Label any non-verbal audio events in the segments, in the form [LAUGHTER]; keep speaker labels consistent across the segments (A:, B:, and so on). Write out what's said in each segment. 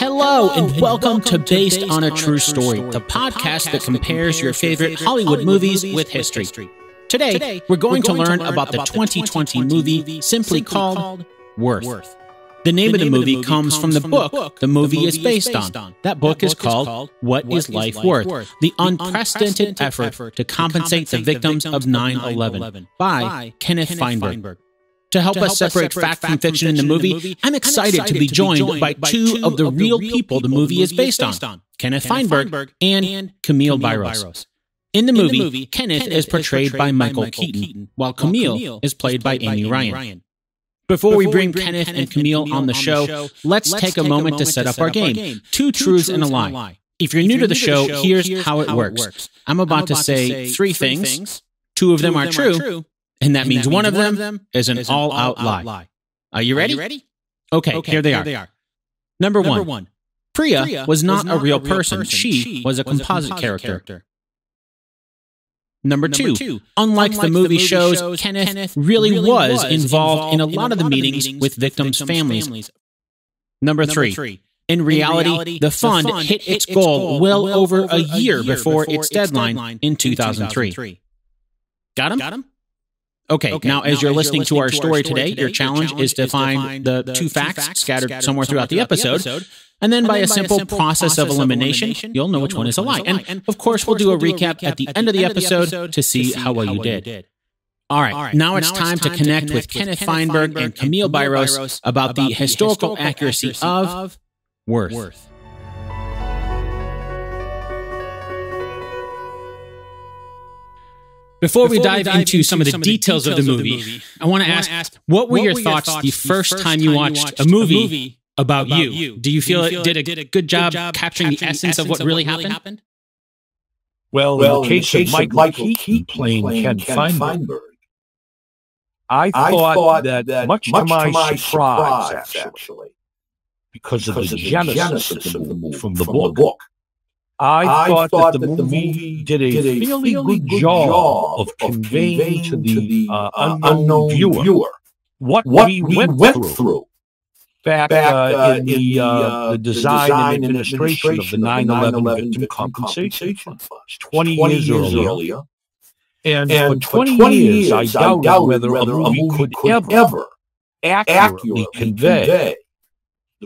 A: Hello, and welcome to Based on a True Story, the podcast that compares your favorite Hollywood movies with history. Today, we're going to learn about the 2020 movie simply called Worth. The name of the movie comes from the book the movie is based on. That book is called What is Life Worth? The Unprecedented Effort to Compensate the Victims of 9 11 by Kenneth Feinberg. To help, to us separate fact from fiction in the movie, movie I'm, excited I'm excited to be joined, joined by, by two of the real people the movie is based on Kenneth Feinberg and Camille Biros. In the movie, in the movie Kenneth, Kenneth is portrayed, portrayed by Michael, Michael Keaton, Keaton, while Camille, Camille is played by Amy Ryan. Ryan. Before, Before we bring, bring Kenneth, and Camille, Camille on, the show, show let's, let's take, a moment to set up our game. Two, truths and a lie. If you're, new, to the show, here's, how, it, works. works. I'm about, I'm about to say three things. Two of them are true and that, and means, that one, means of, one them of them is an, is all, out, out lie. lie. Are you ready? Are you ready? Okay, okay, here they here are. They are. Number, Number one. one. Priya, Priya was, not was not, a real, a real person. person. She, she was a composite, composite character. character. Number, Number two, unlike, unlike the, movie the movie shows, shows Kenneth, Kenneth really, really was involved, involved in a lot, of the meetings, meetings with victims' families. families. Number, Number three, three in reality, in reality, the, fund the fund hit its goal well over a year before its deadline in 2003. Got him? Got him? Okay, okay, now, as you're, listening, to our story today, your challenge is to find the, two facts scattered somewhere throughout the episode. And then, by, a simple, process, of elimination, you'll know which one is a lie. And of course, we'll do a recap at the end of the episode to see how well you did. All right, now it's time to connect with Kenneth Feinberg and Camille Biros about the historical accuracy of Worth. Before, Before we, dive we dive, into, into some, of the, details, details of the movie, of the movie I want to ask, ask, what were, what your, were thoughts your thoughts the first time you watched, watched a movie, movie about, about you? you? Do you feel, it did a, did a good, job job capturing, the essence, of what, really, happened? happened?
B: Well, well, in the case, in the case of, Michael, Michael Keaton playing, playing Ken, Ken Feinberg, Feinberg, I thought, I thought that, that, much, much to my, my surprise, surprise, actually, because because of the genesis, of the movie from the book I, I thought, thought, that the, that the movie, did a, did a fairly, good, good job, of conveying, conveying to the, uh, uh, unknown, unknown viewer, viewer, what, what we, we went, went, through. through. Back, back uh, in, the, uh, uh, the, design, design and administration, of the 9-11 Victim Compensation Fund, 20, 20 years, years earlier. earlier. And, and for 20, 20 years, I doubted whether, whether a movie could, could ever accurately, accurately convey, convey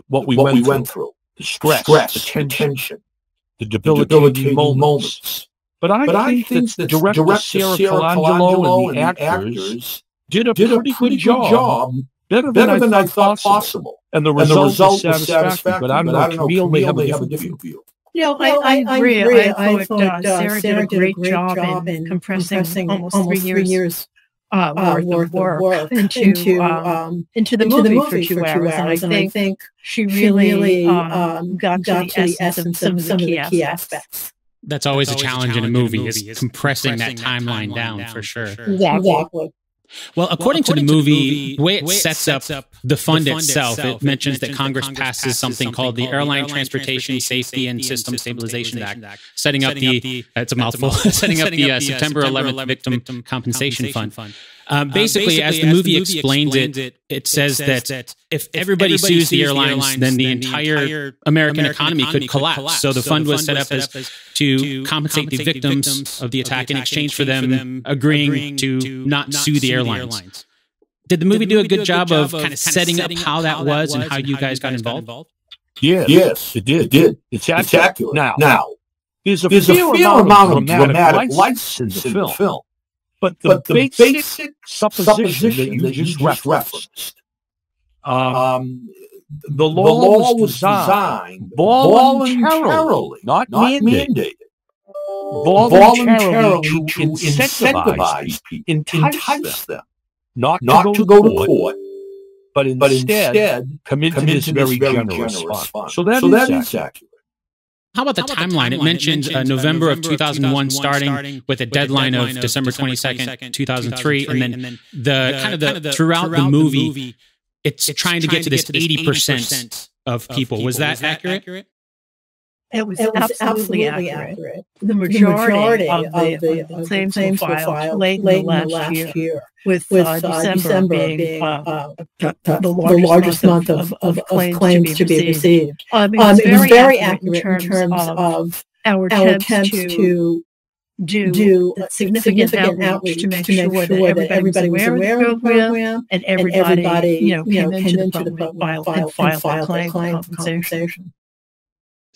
B: what we, what went, we went through. The stress, stress the tension, tension the debilitating, debilitating moments. moments. But I, but think, I think that director, director Sara, Sara Colangelo and the actors, actors did a did pretty, a pretty good, job, job better, better than, than I, thought possible. possible. And the result, and the result was satisfactory, satisfactory, but I don't know, Camille may have a different view. view.
C: Yeah, I, I, I, agree. I, I thought, uh, Sara, Sara did a great, job, job in compressing, compressing almost, almost three years, years uh, uh, worth, worth, of work, [LAUGHS] into into, um, um, into, the, into movie the movie for two, for two hours, hours. And, I think, think she really, really um, um got, got, to the essence of some, of the key aspects. aspects.
A: That's always, That's always a, challenge a challenge in a movie, is compressing, compressing that, timeline, timeline down, down, for sure. For sure.
C: Exactly. exactly.
A: Well, according, well, according to, the movie, to, the movie, the way it, sets, sets, up the fund, the fund itself, itself, it mentions that Congress, Congress passes something called the Airline Transportation Safety and System Stabilization Act, Act. setting up the, [LAUGHS] that's a mouthful, [LAUGHS] setting up the uh, September 11th Victim Compensation Fund. Um, basically, um, basically, as the movie, the movie explains, explains, it, it says, it says that, that, if everybody, everybody sues the airlines, airlines then the entire, entire American, American economy, economy could, collapse. collapse. So the so fund, the was, set up as, as to compensate, the victims, victims of the attack in exchange for them, them agreeing, agreeing to, to not sue the airlines. airlines. Did the movie, Did the movie do a good, do a job, job of kind of setting, setting up how that was and how you guys got involved?
B: Yes, yes, it did. It did. It's accurate. Now, now there's a fair amount of dramatic license in the film. But the, but the basic, basic supposition, supposition, that you, just, just referenced, um, um, the, law the law, was designed, voluntarily, voluntarily not, not mandated, mandated voluntarily, to, to incentivize people, entice, entice them, not, not to, go, to, go to court, but instead, but instead come into this, very generous, generous fund. So that, so is, that accurate. is accurate.
A: How about the, How about timeline? the timeline? It mentioned, uh, November, of 2001, starting, starting with a deadline, deadline of December 22nd, 2003, and then, and then the, the, kind of the, kind of the throughout, throughout, the movie, it's, it's, trying to get to this 80%, 80% of people. Was that, Was that accurate? accurate?
C: It was, it was absolutely, absolutely accurate. accurate. The majority, the majority of, the, of, the, of the claims, claims were filed late, late in the last, last year, year, with, with uh, December, December, being, being uh, uh, the, the, largest, largest month of, of, claims, claims, to be received. Um, it, was um, it was very accurate, accurate in terms, of, our attempts, attempts to do, do significant, significant outreach, to make, to make sure, sure, that everybody, was aware of the program, program and, everybody, and everybody, you know, came, know, came into, into the program, filed, and filed, filed claim, claim compensation. compensation.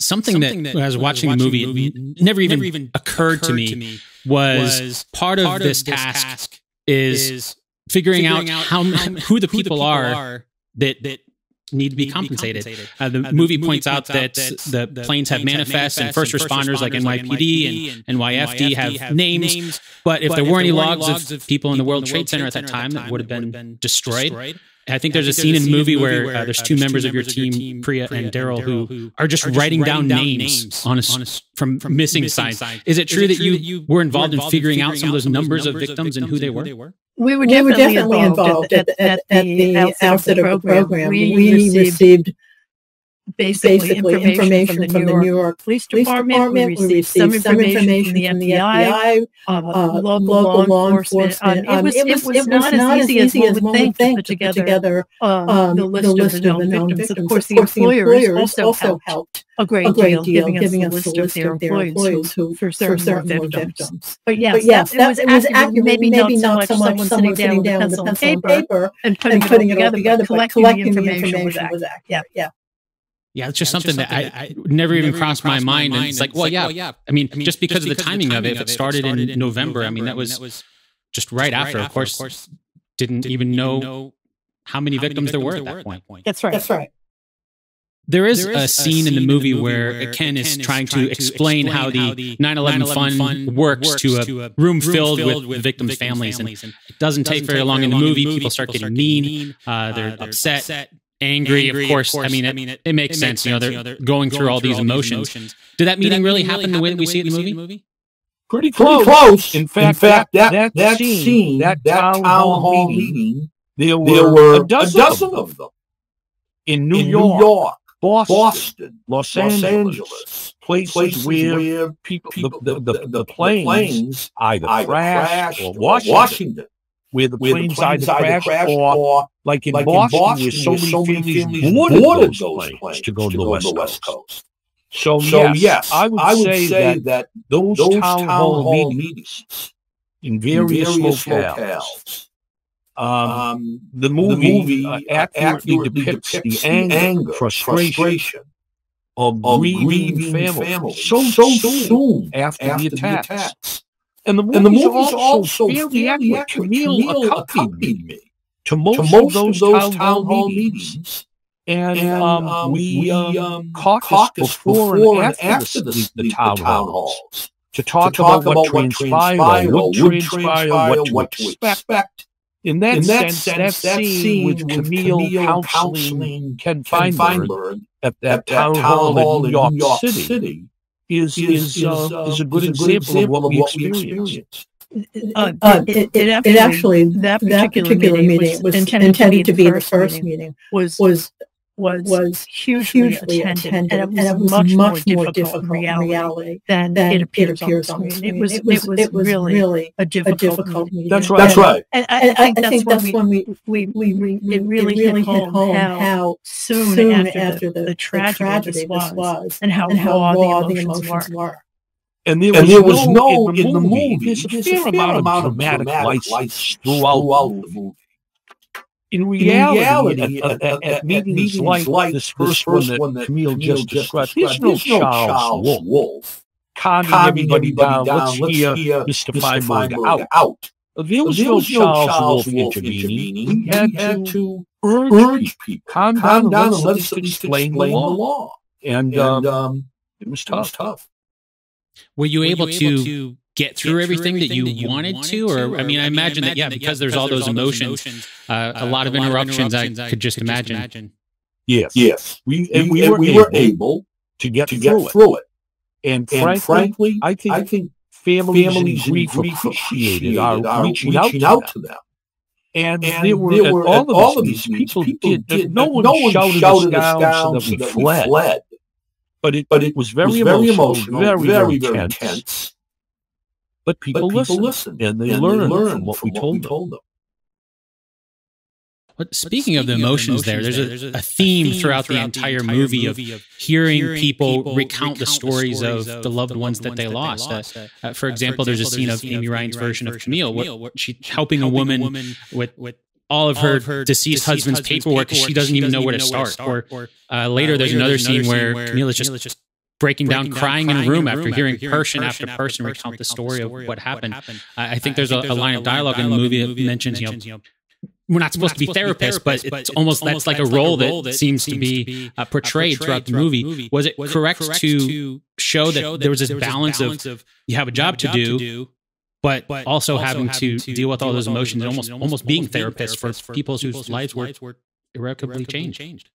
A: Something, Something that, that, when I was watching, watching the movie, movie never, even never even occurred, to, me to me was, was part, of, part this, this task, task is figuring, figuring out, how, how who the people, people are that that need to be compensated. Be compensated. Uh, the, uh, the movie, movie points, out that, that the planes have manifests and first responders like NYPD and NYFD have names, but if there were any logs of people in the World Trade Center at that time that would have been destroyed, I think there's a scene in the movie where uh, there's two members of your team, Priya and Daryl, who are just writing down names on a, from missing signs. Is it true that you were involved in figuring out some of those numbers of victims and who they were?
C: We were definitely, we were definitely involved, at, at, at, at, the outset of the program. We, we received, received basically, basically information, information, from, the, New York Police Department. Department. We, received we received some information, some information from the FBI, from the FBI uh, local, local law enforcement. Um, it, was, it, was, it was not, not as easy as one would think, to put together um, um, the list, the list of the known victims. victims. Of course, the employers also, also helped a great, a great deal, deal, giving, giving us, a list of their employees who, for certain, more victims. But yes, but yes that, that, it was accurate. Maybe, maybe not so much someone sitting down with a pencil and paper and putting it all together, but collecting the information was accurate.
A: Yeah. Yeah, it's just yeah, something just that, I, I never, even crossed, my mind. And it's like, well, yeah, well, yeah. I mean, I mean just because, just because of the timing, of it, if it started, started in November, November, I mean, that was, was just right, after. Of course, of course didn't, didn't even know, know how many how victims, there were at that point. point.
C: That's right. That's right.
A: There is, there is a, scene in the movie, where, where Ken is trying, to explain, how the 9/11 fund works to a room filled with victims' families, and it doesn't take very long in the movie. People start getting mean. Uh, they're upset angry, angry of, course. of, course. I mean, it, I mean, it, it makes it sense. You know, they're, you know, they're going, going through all these all emotions. emotions. Did that meeting Did that really happen the way that we see it in the movie?
B: Pretty close. Pretty close. In fact, In fact that, that, that scene, that, that town, hall meeting, meeting there, were there were, a dozen, a dozen of them. In New, in York, New York, Boston, Boston Los, Los Angeles, places, places where, where people, people the, the, the, the, planes, planes either, either crashed, or Washington, Washington where the where planes, the planes either, either crashed, or, or, like in like Boston, Boston where so, many, so many families boarded, boarded those planes, planes to go to, to the, West, the West Coast. So, so yes, yes, I would, I would say, say that, that, those, those town, town hall meetings, meetings in various, various locales, locales um, um, the movie, the movie uh, accurately, accurately depicts, depicts, the anger, anger frustration, frustration of, grieving families, families so, so soon after, after the attacks. The attacks. And the movies, and the movies also fairly accurate. Camille, accompanied me to most, to most of those, those town, hall meetings. meetings. And, and um, um, we, um, um caucused before, before and after, the, the, the, town, halls to talk, to talk about, about, what transpired, what would transpire, what, what to expect. In that, In that sense, sense, that, scene with, Camille, Camille counseling Ken Feinberg, Feinberg at that, at town, town hall in New York, York City, City is is is, uh, is a good example, example of what we experienced.
C: Uh, uh, it, it, it, actually, that particular, that particular meeting, meeting was intended, intended to be the first, first meeting, was was was, was hugely, hugely attended, attended, and it was, and it was much, much, more difficult, difficult reality, reality than, than, it appears, it appears on, the screen. It was, it was, it was really, really a difficult, a difficult meeting.
B: That's right. That's right.
C: And, and I, I, think, I think that's, when we, we, we, we, it really, it really hit home how, how soon, soon after, after the, the, tragedy, tragedy this was, and how, and how raw, raw the emotions were.
B: And there, and was, there was no, in the movie, there's a fair amount of dramatic lights throughout the movie in reality, reality at, at, at, at, meetings, meetings like, like this first, first one that Camille, Camille just described, there's no Charles, Wolf, Wolf calming everybody, down. down. Let's, Let's hear, hear Mr. Feinberg, out. out. There was, no Charles, Charles Wolf intervening. We had, had to urge people, calm down, down and let's at least explain the law. And, um, um, it was tough.
A: Were you able to get through, get everything, through everything that, you, that you wanted, wanted to? Or, or I mean, I, I imagine, that, yeah, because, there's all those emotions, emotions uh, uh, a lot of interruptions, I could just imagine.
B: Yes. Yes. We, and we, and we were able to get, to get through, through it. And, and frankly, frankly, I think, I think families, families in grief appreciated our, our reaching, reaching out, to them. And, and there were, there were all, of, all of these people, people did, did no one, no one shouted, shouted us down, so that we fled. fled. but it but it was very, was very emotional, very very, very tense. Tense. But people, but people listened, and they and learned, they learned from what, from we, told, we told them.
A: But speaking, of the emotions, there, there's, a, a, theme throughout, the entire, movie of hearing people recount the stories of the loved ones that they lost. Uh, uh, for example, there's a scene of Amy Ryan's version of Camille, where she's helping a woman with all of her, her deceased, husband's, paperwork because she doesn't even know where to start. Or uh, later, there's another scene where Camille is just breaking down, crying in a room after hearing person after person recount the story of what happened. I think there's a line of dialogue in the movie that mentions, you know we're not supposed, to, be therapists, but it's, it's almost, almost that's like, like a role that, that seems, seems to be uh, portrayed, portrayed throughout the movie. movie. Was it was correct, correct to show that, that there was this balance, balance, of you have a job, to, do, to do, but, but also, also having, having to deal with all those emotions, and almost almost being therapists for, for people whose lives were irrevocably changed.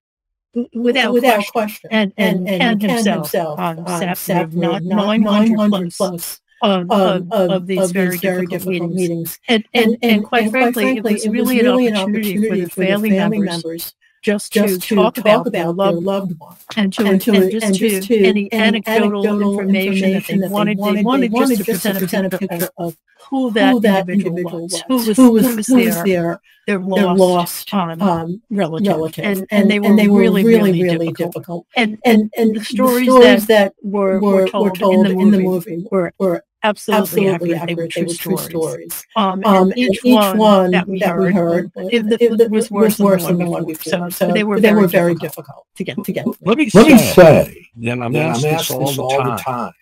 C: Without, without question. And, and, and, and himself, himself um, sat, not 900 plus of, of, of, of these, very, very, difficult, meetings. meetings. And, and, and, and, quite, frankly, it was really, it was really an, opportunity for the family, members just, just to, talk, about, their loved, loved one and to, and, to, and just, and just to any, anecdotal, anecdotal information, information that they wanted, they wanted, they wanted just, just to present a picture of who that, who that individual, individual was, who was, who was, who was, their, their, their lost, lost um, um, relative. relative. And, and, and, they were, and they were really, really, really difficult. difficult. And, and, and the stories, the stories that, that were, were, told, told in the movie, were, were absolutely, absolutely accurate. accurate. They were true, stories. stories. Um, and, um, each, and each, one, that we that heard, heard it, it, it, was worse, was worse than the one before. So, so they were they very, were very difficult, difficult to get to get.
B: Let me let me say, and I'm asking this all the time,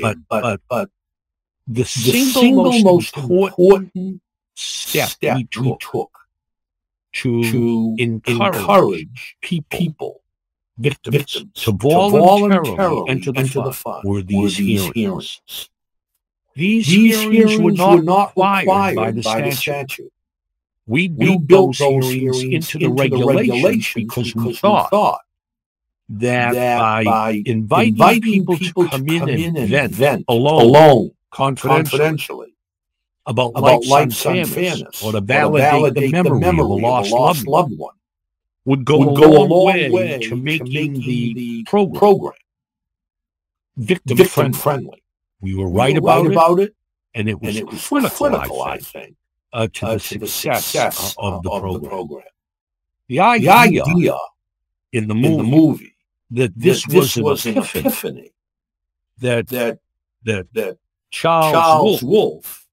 B: but but but the single most important step we took to encourage people victims, to voluntarily enter the fund were these hearings. These, These hearings, hearings were not, were not required, required by, the, by statute. the statute. We built, we built those, hearings, into, the regulations, because, we thought, thought that, that by, inviting, inviting people, people, to come, to come in, and vent, vent alone, alone confidentially, confidentially about, about life's unfairness, or to validate, or validate the, memory the memory of a lost, loved, loved one, would go, would a, go long a long way, way to making, to making the, the program, program victim, victim friendly. friendly. We were right, we were about, right it, about, it, and it was, and it was critical, critical, I think, uh, to, uh, the, to success success of, the, of program. the program. The idea, the idea in, the movie, in the movie that this, that this was, was, an epiphany, epiphany that, that, that, that Charles, Charles Wolf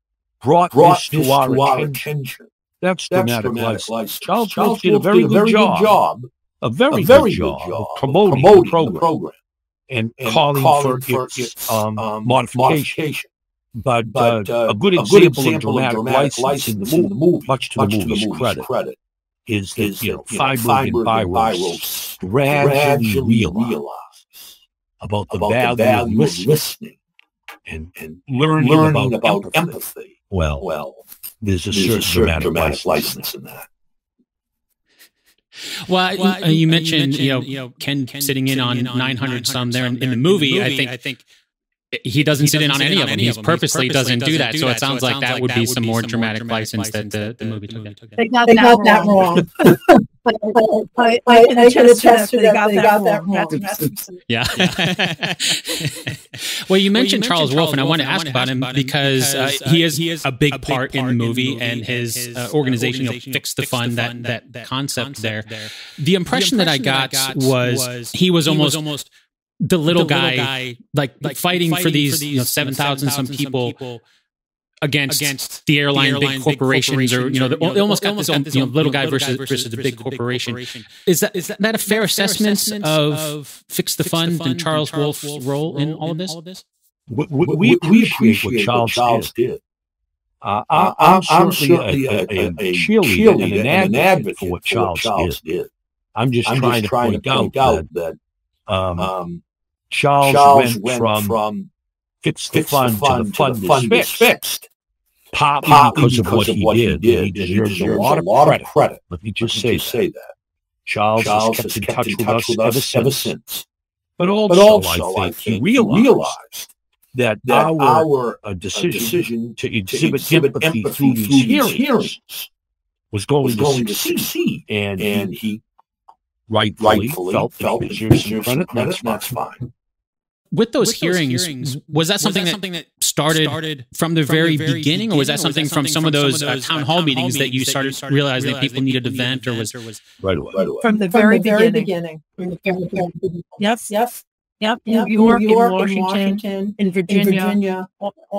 B: brought, brought this, to, our, to our attention. That's, That's dramatic, dramatic license. license. Charles, Charles Wolf did a very, did a very good, job, job, a very, a very good, job, good job of promoting, promoting the, program. the program and, and calling, calling, for, for its, um, um, modification. But, but uh, uh, a good example, a good example of dramatic, dramatic license, in the movie, much to much the movie's, to the movie's credit, credit, is that, is you know, Feinberg and Biros gradually realized about the about value, the value of listening and, and learning, learning about, about empathy. empathy. Well, well, there's a there's certain, a certain dramatic, dramatic license. license in that.
A: Well, well you, you, mentioned, you, mentioned, you know, Ken, Ken sitting in on 900 some there in, in the movie. I think, I think he doesn't he sit doesn't in on any of them. He purposely, doesn't, do that. So it sounds like that would be some more dramatic license that the, the movie took.
C: They got that wrong. I, I, I, I can attest to that. They got, they got that wrong.
A: Yeah. [LAUGHS] well, you mentioned Charles Wolf, and I want to ask about him because uh, he is a big part in the movie, and his uh, organization, you know, Fix the Fund, that that concept there. The impression that I got was he was almost the little, the guy, little guy, like, like fighting, fighting for these, these you know, 7,000 7, some people, people against, against the airline, the airline big, corporations, big corporations, or, you know, the, you know, almost got this, own, you know, little guy versus, versus, versus the big corporation. Is that, is that, that a fair assessment, assessment of Fix the Fund and Charles Wolf's role in all of this?
B: We, we, we appreciate what Charles, Charles did. Uh, I, am certainly a, a, a, a cheerleader and an advocate, advocate for what Charles, Charles did. did. I'm just I'm trying, just to, point out that, that um, um, Charles, Charles went, went, from, from the fund, to the fund, to the fund is, fixed. fixed. Partly, Partly because, because, of what, of what he, did. he, did. He deserves, he deserves a lot, a lot of, credit. credit. Let me just, say, just that. say, that. Charles, Charles has kept, has in, touch in touch with us, ever, since. since. But also, but also I, think I think he realized, realized that, that our, our uh, decision, decision, to exhibit, to exhibit empathy, empathy through hearings was going, was going to succeed. And, and he rightfully, rightfully felt, felt that he deserves some credit, credit, that's fine.
A: with those, with hearings, hearings, was that something, was that, something that started, started from the from very, the very beginning, or was that something, from, some of those, uh, town hall meetings that you started, started realizing that people needed to vent, or was
B: right away? Right away.
C: From the very, very beginning. beginning. Yes. Yes. Yep. Yep. New York, New York in Washington, Washington, in Virginia, in, Virginia,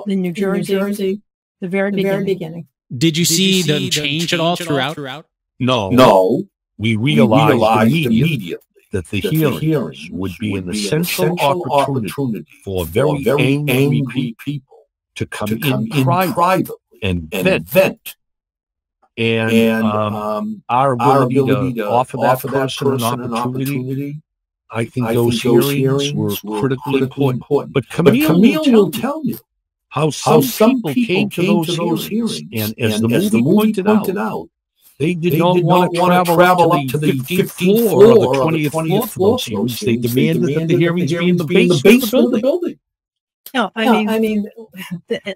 C: in New Jersey, New Jersey the very the beginning. Very beginning.
A: Did you Did see, you see them change, at all throughout? throughout?
B: No. No. We realized, we realized immediately, immediately that the, that hearings, the hearings would be an essential, essential opportunity, opportunity for very, very angry, angry people to come, to come in, in privately and, and vent. And, and um, um, our, ability our ability, to, to offer, that, offer person, that person an opportunity, opportunity I think I those, think hearings, hearings were critically, critically important. important. But Camille, but Camille will, tell you how some, how some people, came, to those, to those hearings. hearings. And as, and the, as movie the movie pointed, pointed out, out they did they not did want to travel, travel up to the 15th floor or the 20th, 20th floor. floor. They demanded, they demanded that the hearings be in the basement of the building.
C: No, I mean, I mean,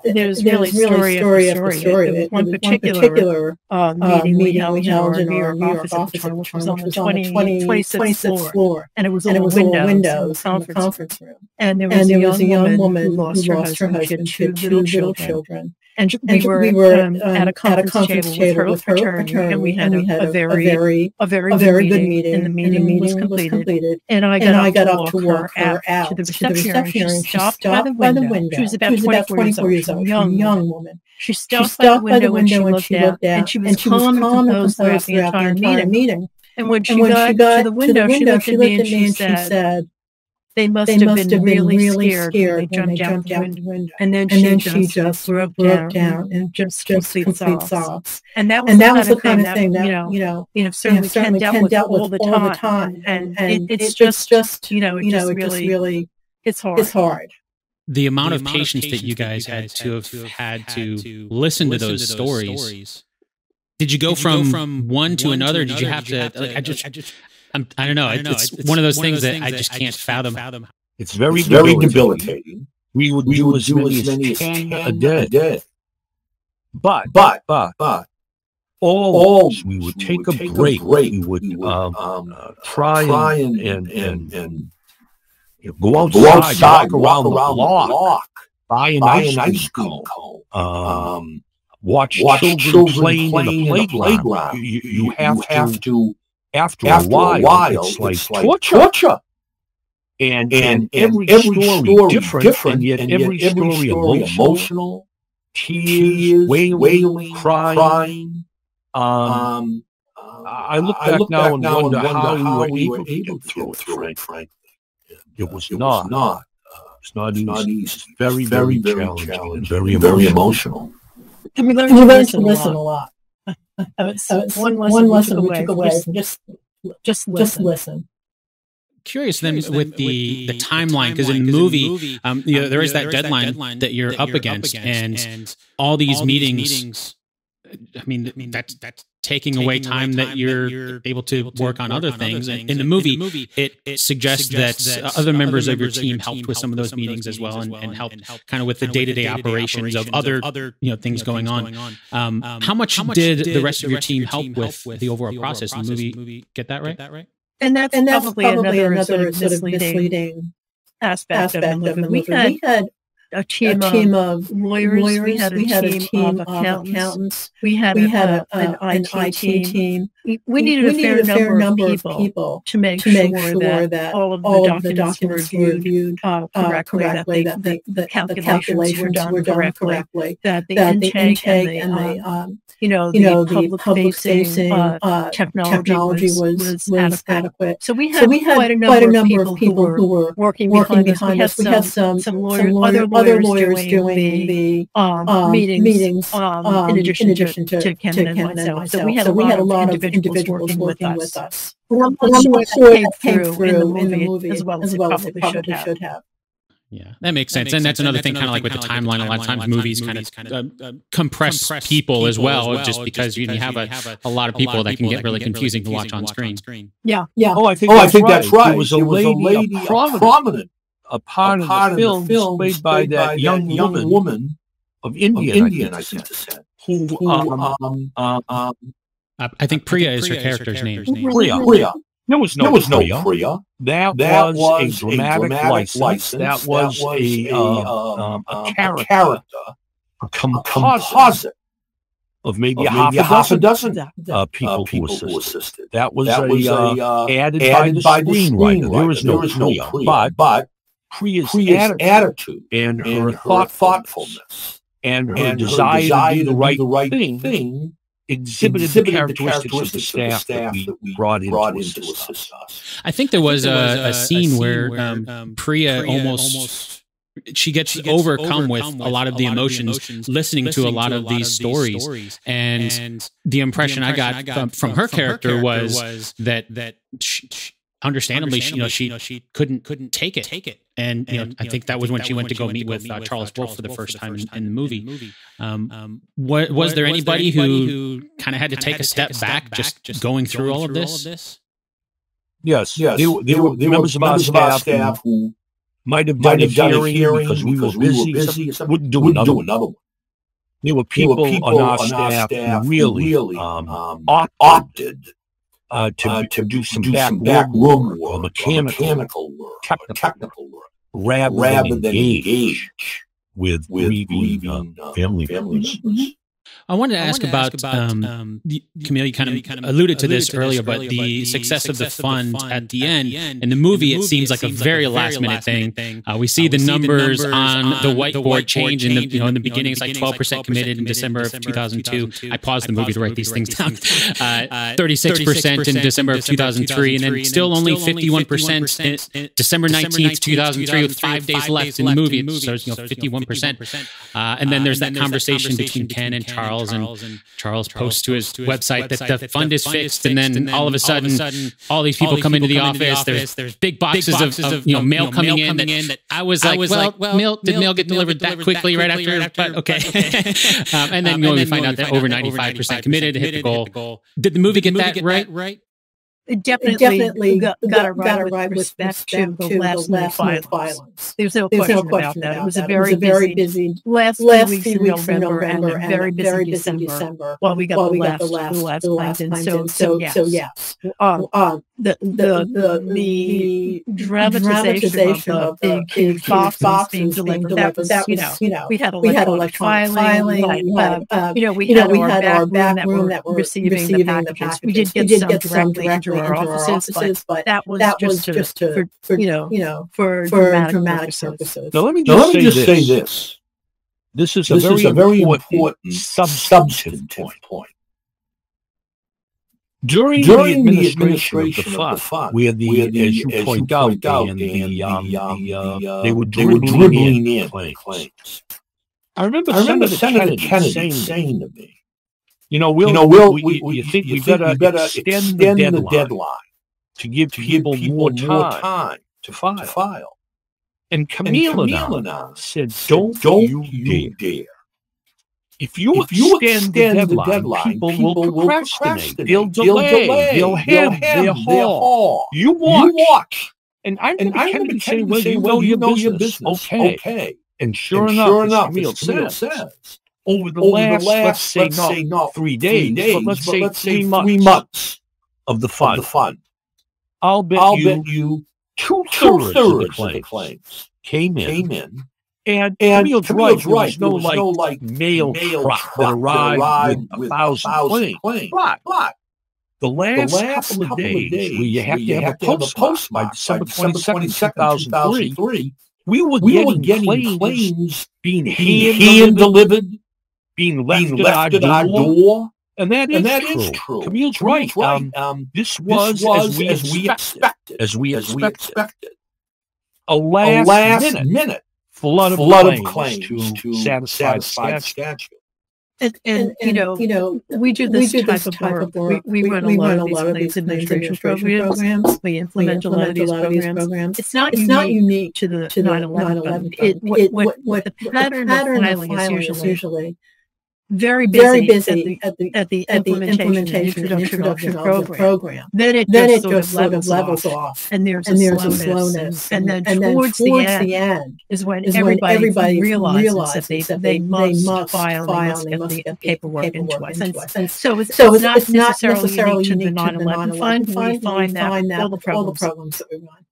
C: there's, really story, story after story. story. one, particular, particular uh, meeting, we held in our New York office, office which was on the 20, 26th floor, and it was all and it was windows, windows in the conference room. And there was, and there was a young woman who lost her husband. She had two little children. And we were, we were um, at a conference, conference table, with her, fraternity, and we had, and we had a, a, very, a very, a very, a very good meeting. And the meeting, and the meeting was, completed. was, completed. And I got, and I got up to walk her out to the reception, and she stopped by the window. window. She was about, 24, years old, young, young woman. She stopped, by the window and she looked out, and she was calm and composed throughout the entire meeting. And when she got to the window, she looked at me and she said, they must, they have, must been have been really, really scared, scared when they jumped, out the window. And then, and she, then just she just broke, broke down, and just, just complete, complete sobs. sobs. And that was, and the, that was the kind of thing that, you know, you know, you know, certainly, you know, certainly Ken, dealt, dealt with all the time. All the time. And, and, and it, it's, just, just, you know, it you know, just really, really, it's hard. It's hard.
A: The amount, the of, patience of patience that you guys, that you guys had, to have had to, to listen to those, stories. Did you go from one to another? Did you have to? Like I just I just, I'm, I don't know. I don't know. It's, it's, one of those, one things, of those things, that I just can't fathom. fathom.
B: It's very, it's very debilitating. We would we do, would as, do many as many as 10, 10 a, day. a day. But, but, but, but, always we would take, we would a, take break. a, break. We would, we would um, um, uh, try, try and, and, and, and you know, go outside, go outside walk, around, around the block, block buy an buy ice, ice cream cone, um, um, watch, watch children, children playing, playing in the playground. playground. You, you, you, have, you have to after, after a, while, a while, it's, like, it's like torture. torture. And, and, and, every, every story, story different, different, and yet, and every, yet every story, story emotional, emotional, tears, wailing, wailing crying. crying. Um, um, I look back, I look now, back and now wonder, and wonder how, how we were able, to get through it, Frank. Frank. It was, uh, it not. Was not. Uh, it's not easy. Not easy. It's very, very, very challenging, challenging very, very emotional.
C: And we learned, we learned to listen a lot. So it's one lesson, one lesson we took away. Just, just, just listen. Just listen.
A: Curious then with the the timeline because in the movie, um, you know, um, there is that deadline that you're up against, and all these meetings. I mean, that's that's taking, away time, that, you're able to work on other things. In the movie, it, suggests, that, other members of your team helped with some of those meetings as well, and, and helped kind of with the day to day operations of other you know things going on. Um, um, how much did the rest of your team help with the overall process in the movie? Get that right?
C: And that's, and that's probably, probably another, another sort of misleading, misleading aspect, aspect, of the movie. Of the movie. We, had, we had a team, a team of, lawyers. lawyers. We had a, we had team, a team of, accountants. accountants. We had, we a, had a, an, an, IT team. team. We, we needed, we a, fair, needed a fair number, of people, people to make, to make sure, sure that, all of the all documents, the documents were reviewed uh, correctly, uh, correctly, that, they, that the, the, calculations, calculations, were done, were done correctly, correctly, that the that intake, intake and the, and the um, you know, you know, the public facing uh, uh, technology, technology was, was, was adequate. adequate. So we had, so we had quite, a quite a number, of people, who were working, working behind, us. We had some, some, lawyer, other, other lawyers doing the um, um, meetings, um, in addition, to, to, Ken, and myself. So we had a lot of individuals working with us. One that came through in the movie as well as it probably should have.
A: Yeah, that makes sense. That makes and that's another thing, kind of like with the timeline. A lot of times, movies kind of uh, uh, compress, compress people, as well, well just because, you, have, a, have a, a, lot of people that can get really confusing to watch on screen.
C: Yeah, yeah.
B: Oh, I think, oh, that's, I think right. that's right. It was a lady, lady a prominent, a part, a part of the film, film played by that young, young woman, woman of Indian, Indian I think descent, who, who um, um, um,
A: I think Priya is her character's name.
B: Priya. Priya. There was no,
D: there was
B: Priya.
D: no Priya.
B: That,
D: That
B: was,
D: was
B: a dramatic,
D: dramatic
B: license.
D: license.
B: That was,
D: That was
B: a,
D: a,
B: uh,
D: um,
B: a
D: a
B: character,
D: character,
B: a
D: a
B: composite,
D: composite
B: of maybe,
D: of
B: a half
D: maybe
B: a
D: a half a
B: dozen
D: dozen
B: uh,
D: uh,
B: people,
D: people
B: who
D: who
B: assisted.
D: assisted.
B: That was
D: That
B: a,
D: was
B: uh,
D: a uh,
B: added,
D: added
B: by the
D: by the
B: screenwriter. There was no,
D: There was no
B: Priya,
D: Priya,
B: but
D: but
B: Priya's,
D: Priya's
B: attitude
D: attitude
B: and her,
D: and her
B: thoughtfulness,
D: thoughtfulness
B: and her
D: and her
B: desire,
D: desire
B: to do the right,
D: the right
B: thing,
D: thing
B: exhibited,
D: exhibited
B: the characteristics, of the staff, that we brought in
D: brought
B: to
D: in to
B: assist us.
D: assist us.
A: I think there was, a, a, scene where, um, Priya, almost, she gets, overcome, with a lot of the emotions, listening, to a lot of these stories, and, the impression, I got, from, from, her character was, that that she, understandably, she, you know, she, she couldn't couldn't take it, take it, and you know, I think that was when she went to go meet with uh, Charles Wolf for the first time in, in the movie. Um, what, was there anybody who kind of had to take a step back, just going through all of this?
B: Yes,
D: Yes,
B: there, were- there were members of our staff,
D: staff
B: who
D: who
B: might have done,
D: might have done
B: a
D: a
B: hearing,
D: hearing
B: because we were busy. some wouldn't do
D: wouldn't
B: another.
D: do
B: one.
D: another one.
B: There were
D: There were
B: people, on our staff,
D: staff
B: who
D: who
B: really,
D: really
B: um,
D: um,
B: opted
D: opted
B: uh, to,
D: uh,
B: to do some
D: do
B: back,
D: some back
B: room
D: room
B: or
D: work,
B: mechanical,
D: mechanical work, or
B: technical,
D: technical work,
B: rather,
D: rather
B: than
D: than
B: engage
D: engage
B: with,
D: with
B: grieving,
D: grieving
B: uh, family
D: family
B: members.
D: members.
A: I wanted to ask about, um, the, Camille. You kind of kind of alluded to this earlier, but the success of the fund at the end in the movie, it seems like a very last minute thing. Uh, we see the numbers on the whiteboard change in the you know in the beginning. It's like twelve percent committed in December of two thousand two. I paused the movie to write these things down. Thirty six percent in December of two thousand three, and then still only fifty one percent December nineteenth, two thousand three, with five days left in the movie. You know fifty one percent, and then there's that conversation between Ken and Charles. And Charles posts to his website that the fund is fixed, and then all of a sudden, all these people come into the office. There's big boxes of you know mail coming in. That I was like, well, mail did mail get delivered that quickly right after? But okay, [LAUGHS] um, and then you know we find out that over ninety five percent committed, hit the goal. Did the movie get that right?
C: It definitely,
E: definitely
C: got,
E: got,
C: a ride
E: ride
C: with respect,
E: respect
C: to the last,
E: the last
C: violence.
E: violence.
C: There's no
E: There's
C: question,
E: no
C: about
E: question
C: that.
E: about
C: It was
E: that.
C: a very,
E: very
C: busy,
E: busy
C: last,
E: last
C: few weeks in November,
E: November
C: and a very
E: a
C: busy
E: very busy
C: December.
E: December.
C: While we got
E: While
C: the
E: we
C: last,
E: got the last,
C: the last
E: the last
C: So, so,
E: So,
C: yes.
E: yes.
C: Um,
E: Uh,
C: the,
E: the,
C: the,
E: the,
C: the
E: the
C: dramatization of the big, huge boxes being delivered. That was, you know,
E: you know,
C: we had
E: we had
C: electronic
E: electronic
C: filing.
E: filing.
C: We
E: We
C: had,
E: had,
C: uh,
E: uh,
C: you know, we
E: you know,
C: had
E: we
C: our
E: had
C: back
E: our
C: room
E: back
C: that
E: room
C: were
E: that were
C: receiving,
E: receiving
C: the
E: the
C: packages. We did get
E: We did
C: some
E: get some
C: directly into our offices, but
E: offices, but
C: that was
E: that
C: just
E: was just to,
C: for,
E: for,
C: you know,
E: you know,
C: for,
E: for
C: dramatic,
E: dramatic
C: purposes.
E: purposes.
B: Now let me
D: Now,
B: just,
D: let me
B: say,
D: just
B: this.
D: say this.
B: This is a
D: This
B: very,
D: is a very
B: important,
D: important
B: substantive
D: substantive
B: point. During,
D: During
B: the
D: the
B: administration,
D: administration
B: of the
D: of the
B: fund,
D: fund,
B: where the,
D: where the,
B: as you
D: as you
B: point out,
D: out,
B: Dan,
D: Dan,
B: the, um,
D: the, um,
B: the, uh,
D: uh,
B: they were
D: they were
B: dribbling,
D: dribbling
B: in claims.
D: claims.
B: I remember,
D: I remember
B: Senator,
D: Senator
B: Kennedy,
D: Kennedy
B: saying,
D: to me,
B: you know, we'll,
D: you know, we'll,
B: we,
D: we,
B: we, you think
D: you
B: we better,
D: better
B: extend, the, deadline
D: deadline
B: to give
D: to give
B: people,
D: people
B: more
D: more
B: time,
D: time
B: to file.
D: to file.
B: And
D: And
B: Camille, and
D: and
B: I said, don't,
D: don't
B: you
D: you
B: dare.
D: dare.
B: If you,
D: If you
B: extend, the,
D: the
B: deadline,
D: deadline,
B: people,
D: people
B: will
D: will
B: procrastinate.
D: procrastinate.
B: They'll delay. They'll have their haul. You watch.
D: You watch.
B: And I
D: And
B: remember
D: I
B: Kennedy
D: remember
B: well, you know
D: you
B: your
D: know your
B: business. Okay.
D: Okay.
B: And sure
D: And
B: enough,
D: sure enough,
B: Camille
D: as Camille
B: says,
D: says,
B: over the
D: over
B: last,
D: the last,
B: let's say,
D: let's
B: not
D: say not
B: three days,
D: days,
B: but let's say
D: let's
B: three
D: say
B: months,
D: three months
B: of the
D: of
B: fund,
D: the fund.
B: I'll bet
D: I'll
B: you
D: bet you
B: two
D: two
B: thirds of the
D: thirds of the
B: claims
D: claims
B: came in.
D: came in.
B: And,
D: And
B: Camille's,
D: Camille's
B: right,
D: right.
B: there
D: There
B: was
D: was
B: no,
D: no
B: like,
D: like
B: mail,
D: mail
B: truck,
D: truck
B: that arrived
D: arrived
B: with a thousand claims.
D: claims.
B: But
D: But
B: the
D: the
B: last,
D: last
B: couple, of days,
D: days,
B: where you have
D: where
B: to have, a postmark by December 22nd, 2003,
D: 2003,
B: we were
D: we
B: getting,
D: getting
B: claims,
D: claims
B: being hand
D: hand
B: delivered, being left,
D: being
B: at,
D: left at
B: our,
D: our
B: door,
D: door,
B: and that is
D: and that
B: true.
D: is true.
B: Camille's right. Um,
D: Um,
B: this
D: this
B: was,
D: was
B: as we expected,
D: expected,
B: as we
D: as we
B: expected, a
D: A
B: last,
D: last
B: minute
D: minute
B: flood of
D: flood
B: claims,
D: of claims
B: to,
D: to
B: satisfy
D: satisfy the
B: statute.
D: statute.
C: And, and, you know,
E: you know,
C: we do
E: we
C: this
E: do
C: type,
E: this
C: of,
E: type of work.
C: We, we, run a lot of these claims administration programs.
E: programs.
C: We
E: We
C: implement a lot of these programs.
E: programs.
C: It's not
E: It's
C: unique
E: not unique
C: to the
E: to the
C: 9/11
E: 9/11
C: fund.
E: fund.
C: It, what, what,
E: what-
C: the
E: what
C: pattern,
E: pattern
C: of filing is
E: filing
C: usually
E: usually
C: very busy,
D: very busy
C: at the,
D: at the,
C: at the, implementation,
D: implementation
C: and introduction, of, the program.
D: program.
C: Then it
D: then
C: just,
D: it
C: sort,
D: just
C: of levels,
D: levels
C: off,
D: off,
C: and there's,
D: and
C: a,
D: there's slowness. a
C: slowness. And, and then, towards,
D: towards
C: the, end
D: the end
C: is when
D: is
C: everybody,
D: everybody
C: realizes,
D: realizes
C: that, they,
D: that
C: they,
D: they,
C: must file,
D: file they must, get, the
C: paperwork,
D: paperwork
C: And, so it's,
D: so
C: it's, not,
D: it's necessarily not
C: necessarily unique, to the 9-11 fund. We find that all the
D: problems that we run.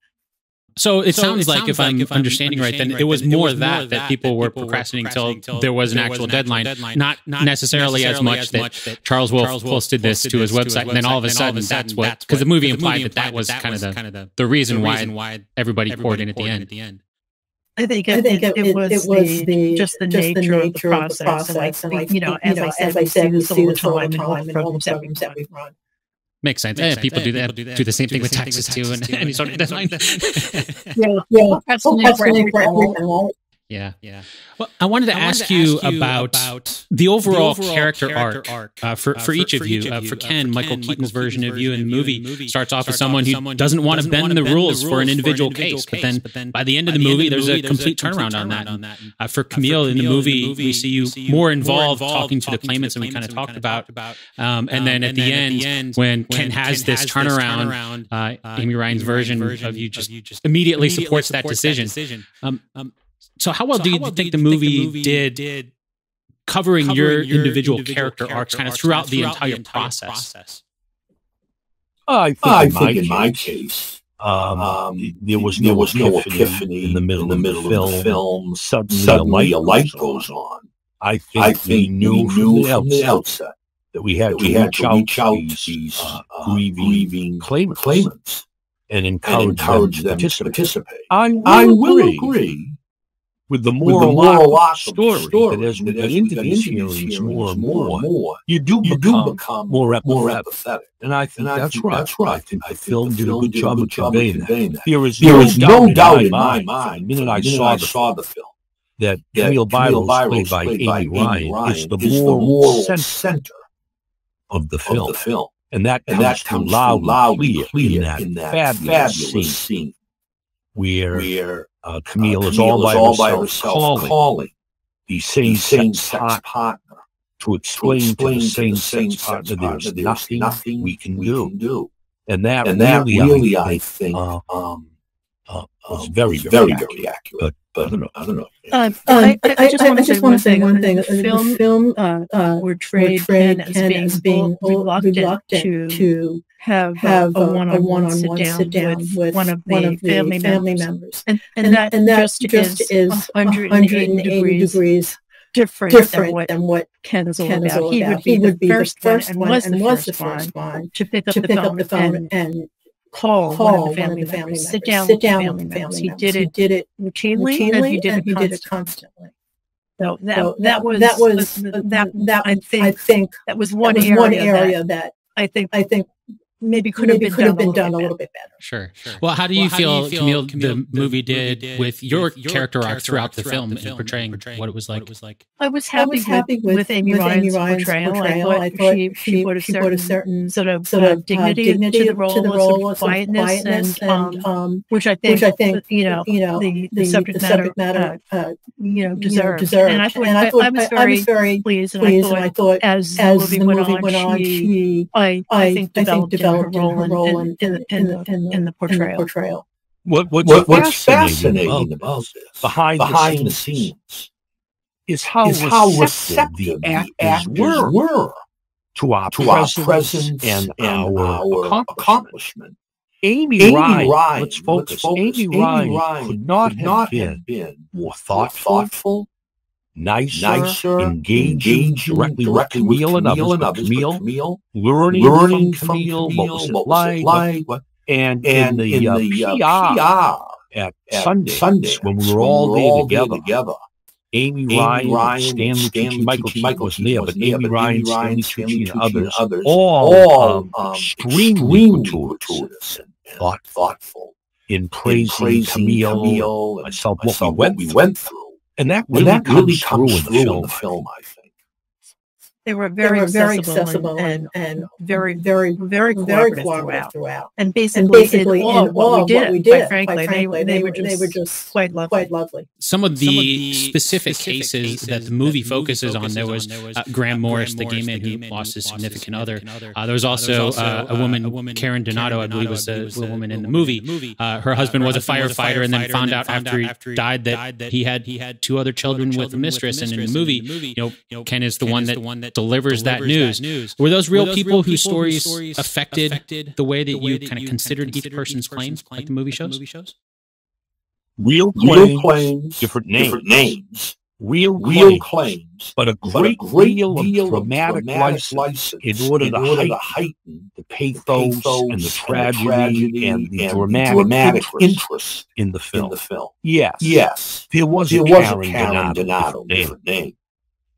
A: So it
E: so
A: sounds
E: it
A: like,
E: sounds
A: if,
E: like I'm if I'm
A: understanding, right, then
E: right, it was more
A: that
E: that, that people were
A: procrastinating, until there was an, actual, deadline, not, necessarily, as, much that, Charles Wolf posted, this to his, website, and then all of a sudden that's what because the movie implied that that was kind of the
E: the
A: reason why everybody poured in at the end.
C: I think,
D: I think
C: it,
D: it,
C: it, was it, was, the, just the
D: just nature,
C: nature, of the
D: process. Of the
C: process. And, like,
D: and like,
C: you know, as, you know, I said,
D: as I said, we see this all the
C: time and all the programs that
D: we've
C: run.
A: Makes sense.
E: Makes yeah,
A: people, do, eh,
E: people that, do, that,
A: do the same
E: do
A: thing
E: the
A: with taxes,
E: with taxes too,
A: and, [LAUGHS]
E: and any sort
C: of
D: yeah,
C: yeah. That's, oh,
D: that's
A: yeah,
E: yeah.
A: Well, I wanted to,
E: I
A: ask, wanted
E: to
A: you
E: ask, you
A: about,
E: about
A: the, overall the
E: overall,
A: character,
E: character
A: arc, uh, for,
E: uh,
A: for, for, each of you. Each uh, for uh, Ken, Ken Michael, Michael Keaton's, Keaton's version of you in the movie, movie starts off as someone, who doesn't, doesn't want to bend, bend the rules for an individual, for an individual case, case, but, then, by the end of the, the movie, there's, there's a complete, turnaround, on that. Uh, for uh, Camille in the movie, we see you more involved talking to the claimants, and we kind of talked about. Um, and um, then at the end, when Ken has this turnaround, Amy Ryan's version of you just immediately supports that decision. So how well so do you well think, the, movie, did, did covering, covering your, your, individual, individual character, character, arcs kind of throughout, throughout the, entire the entire, process? process?
B: I think,
D: I
B: in,
D: think my in my
B: case, um,
D: um,
B: there was
D: there
B: no
D: was no
B: epiphany in the middle,
D: in the middle
B: of, the film.
D: Of the film.
B: Suddenly,
D: Suddenly,
B: a light, goes, on.
D: Goes
B: on. I think,
D: I think
B: knew,
D: knew from, the
B: outset, that we had
D: that
B: to
D: we had
B: reach out to these uh,
D: uh,
B: grieving,
D: grieving
B: claimants,
D: claimants,
B: and encourage,
D: and
B: encourage them,
D: them,
B: to participate. I, will
D: I will
B: agree.
D: agree
B: with the more
D: lost
B: story,
D: story
B: that as we get into more and
D: more,
B: more, you do
D: you
B: become,
D: become
B: more, apathetic.
D: more.
B: And I think,
D: and I
B: that's, right.
D: that's right.
B: I think the,
D: the film did a good job of
B: conveying that. There is,
D: there
B: no,
D: is
B: doubt
D: no doubt in my
B: mind,
D: mind
B: the minute I, saw,
D: I
B: the,
D: saw the film,
B: that Camille
D: Biros,
B: played by Amy Ryan, is the moral center of the film. And that comes,
D: and
B: loud,
D: loud,
B: clear, in that, fabulous, scene where uh, Camille,
D: uh,
B: Camille is all,
D: is by, all
B: herself
D: by, herself
B: calling,
D: calling
B: the
D: same,
B: same
D: sex,
B: sex
D: partner
B: to explain,
D: to,
B: explain to the same,
D: to the
B: same
D: sex, sex
B: partner,
D: partner
B: there's, nothing,
D: nothing
B: we can,
D: we
B: do.
D: can do.
B: And that,
D: and that
B: really, I
D: uh,
B: think,
D: um,
B: uh, was
D: um,
B: very, very,
D: very
B: accurate.
D: accurate.
B: But,
D: but
B: I don't know.
D: I don't know.
C: Um,
D: um,
C: I, I, I, just want to say one thing.
D: The thing.
C: Film, uh,
D: uh,
C: portrayed,
D: portrayed
C: Ken as being,
D: as being
C: reluctant,
D: reluctant
C: to have,
D: have
C: a,
D: a
C: one-on-one,
D: one-on-one
C: sit down, with, with one of the, one of the family, family, members.
D: members.
C: And, and,
D: and,
C: that,
D: and that
C: just,
D: just
C: is, 180, degrees,
D: degrees
C: different,
D: different
C: than, what
D: than what,
C: Ken's all
D: Ken
C: about.
D: All
C: he
D: about.
C: would be,
D: he
C: the, would
D: be
C: first
D: the first
C: one,
D: one
C: and was the first one to pick up,
D: to
C: the,
D: pick
C: phone up
D: the phone
C: and call,
D: call
C: one of the family,
D: of the family
C: members, sit down,
D: sit down
C: family
D: with the family members. He did
C: it,
D: did it
C: routinely, and he did, it, constantly. So that,
D: so
C: that was
D: that was
C: uh, that,
D: that
C: I think
D: I think
C: that was one,
D: was
C: area,
D: one area that, that
C: I think
D: I think
C: maybe could
D: maybe
C: have
D: been,
C: done,
D: been a done, a little bit better.
A: Sure, sure. Well, how do you, well, feel, do you feel, Camille, the, the, movie did, did with your, your character, character arc throughout, the, film, the film and portraying, portraying, what it was like?
C: It was like.
D: I was
C: happy, I
D: was happy
C: with,
D: with,
C: Amy,
D: with
C: Ryan's,
D: Ryan's
C: portrayal.
D: portrayal.
C: I, thought I thought she, she, she, put, a
D: she
C: certain,
D: a certain
C: sort of,
D: sort of uh, uh
C: dignity,
D: dignity,
C: to the role,
D: to the role
C: of quietness,
D: quietness
C: and,
D: and,
C: um, which I think,
D: which I think
C: you know,
D: you know
C: the,
D: the,
C: subject matter, uh, you know, deserved. And I thought
D: I
C: was very pleased, and I thought as the movie went on, she, I think developed
D: developed
C: in her role
D: and
C: in,
D: in,
C: in, in, in the portrayal.
B: What, what,
D: what, what's
B: fascinating,
D: fascinating
B: about,
D: this
B: behind,
D: behind
B: the, scenes,
D: the
B: scenes is how,
D: is how
B: receptive, the actors,
D: actors
B: were,
D: were
B: to our,
D: to our
B: presence and our,
D: our
B: accomplishment.
D: accomplishment.
B: Amy,
D: Amy
B: Ryan,
D: Ryan
B: let's focus.
D: Focus.
B: Amy,
D: Amy
B: Ryan,
D: Ryan
B: could not,
D: could
B: have,
D: not
B: been
D: have been
B: more thoughtful,
D: thoughtful
B: nicer,
D: nicer
B: engaged,
D: engage
B: directly,
D: directly
B: with Camille,
D: Camille and others, meal,
B: learning,
D: learning
B: from
D: meal,
B: Camille what was it like,
D: like?
B: And,
D: and
B: in the,
D: in
B: uh,
D: the uh,
B: PR, at,
D: Sunday
B: Sundays, when we were all,
D: we
B: were
D: all
B: together,
D: together.
B: Amy,
D: Amy
B: Ryan,
D: Ryan
B: Stanley,
D: Stanley
B: Tucci, Michael
D: Tucci, Michael Tucci
B: there, but Amy
D: but
B: Ryan,
D: Ryan, Stanley Tucci, and
B: others,
D: others
B: all,
D: all
B: um,
D: um
B: extremely gratuitous
D: and, and
B: thoughtful, in praising, in praising Camille, Camille and myself, what, myself, we went what
D: we went through.
B: And that really,
D: and that
B: comes,
D: really comes
B: through, in, the
D: in the film, I think.
C: They were very,
D: they were very
C: accessible, and,
D: and,
C: and, very,
D: very,
C: very cooperative,
D: very
C: cooperative throughout.
D: throughout.
C: And basically,
D: and
C: basically in all, in what, we did, what we did, quite frankly, quite
D: frankly
C: they, they,
D: were,
C: just,
D: they were just
C: quite lovely.
D: Quite lovely.
A: Some of the,
E: Some of the
A: specific,
E: specific
A: cases,
E: cases
A: that the movie,
E: that
A: focuses, on, there was,
E: on, there was
A: uh,
E: uh Graham Morris, the gay man who, lost his
A: significant, other.
E: other.
A: Uh, there was uh,
E: also,
A: uh, a,
E: uh,
A: woman,
E: a woman,
A: Karen Donato, I believe was the woman in the movie. Her husband was a firefighter and then found out after he died that he had two other children with a mistress. And in the movie, you know, Ken is the one that
E: delivers,
A: delivers that, news.
E: that, news.
A: Were those real,
E: Were those
A: people,
E: people, whose
A: stories,
E: stories
A: affected,
E: affected,
A: the way that
E: the way
A: you kind of considered, each person's, claims, claim, like the movie shows?
B: Real claims,
D: real
B: claims different names.
D: Different names.
B: Real,
D: real
B: claims,
D: claims,
B: but a great,
D: but a
B: great deal,
D: deal,
B: of dramatic, license,
D: license,
B: in order,
D: in
B: to,
D: order
B: heighten,
D: to, heighten,
B: the pathos, the
D: pathos
B: and the tragedy and the,
D: and
B: dramatic,
D: dramatic
B: interest,
D: interest,
B: in the film.
D: In the film.
B: Yes.
D: Yes.
B: There was,
D: there
B: a,
D: was
B: Karen
D: Karen
B: Donato,
D: Donato
B: name.
D: Name.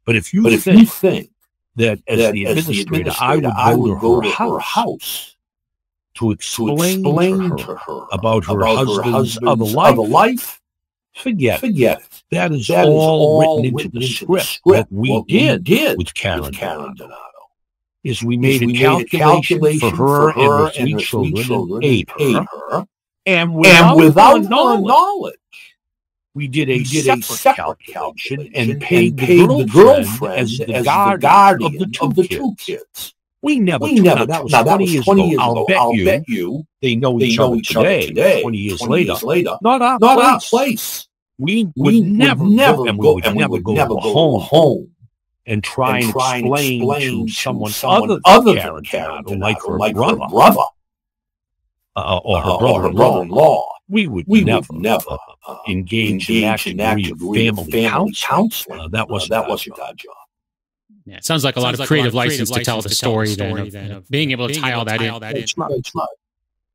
B: But if you,
D: but
B: think, if
D: you think
B: that as
D: that
B: the administrator, I would,
D: I would go, to, her, go to
B: house,
D: house
B: to explain,
D: to,
B: explain to her,
D: her
B: about her
D: about
B: husband's, her
D: husband's other life.
B: Forget,
D: forget it.
B: That is,
D: that all, is
B: all
D: written,
B: written into the script.
D: script.
B: What we,
D: what
B: did, we
D: did
B: with Karen,
D: with Karen
B: Donato is we made, is
D: we
B: a, calculation a calculation for her, for her and her three
D: and
B: children, and ate her,
D: her,
B: and without,
D: and
B: without her knowledge,
D: knowledge
B: we did a,
D: we did
B: separate,
D: a separate
B: calculation,
D: calculation
B: and paid, and
D: paid
B: the, girlfriend
D: the
B: girlfriend as the,
D: as
B: guardian, of the two,
D: of the two kids. kids.
B: We never.
D: We never.
B: That was,
D: now,
B: 20 years
D: 20 years ago.
B: I'll, bet,
D: I'll
B: you,
D: bet you
B: they know
D: they
B: each,
D: know
B: other,
D: each today, other
B: today. Twenty years
D: 20
B: later.
D: Years later.
B: Not our
D: not place. Our
B: place.
D: We,
B: we would never,
D: never
B: go, and we would never, go,
D: never go
B: home,
D: home
B: and try and,
D: try explain, and
B: explain to someone,
D: someone
B: other, than Karen, like her brother,
D: brother.
B: Uh, or her
D: uh,
B: brother-in-law we would
D: we
B: never,
D: would never
B: uh,
D: uh,
B: engage, in
D: active, in active
B: family,
D: family,
B: counseling.
D: counseling.
B: Uh, that wasn't,
D: uh,
B: that
D: wasn't our job. job.
A: Yeah, it sounds like a
E: sounds lot
A: of
E: like
A: creative,
E: creative
A: license, to tell the
E: story, tell
A: story then, of,
E: then,
A: of, being able to
E: being
A: tie all that in.
E: That
D: it's in. Not, it's not.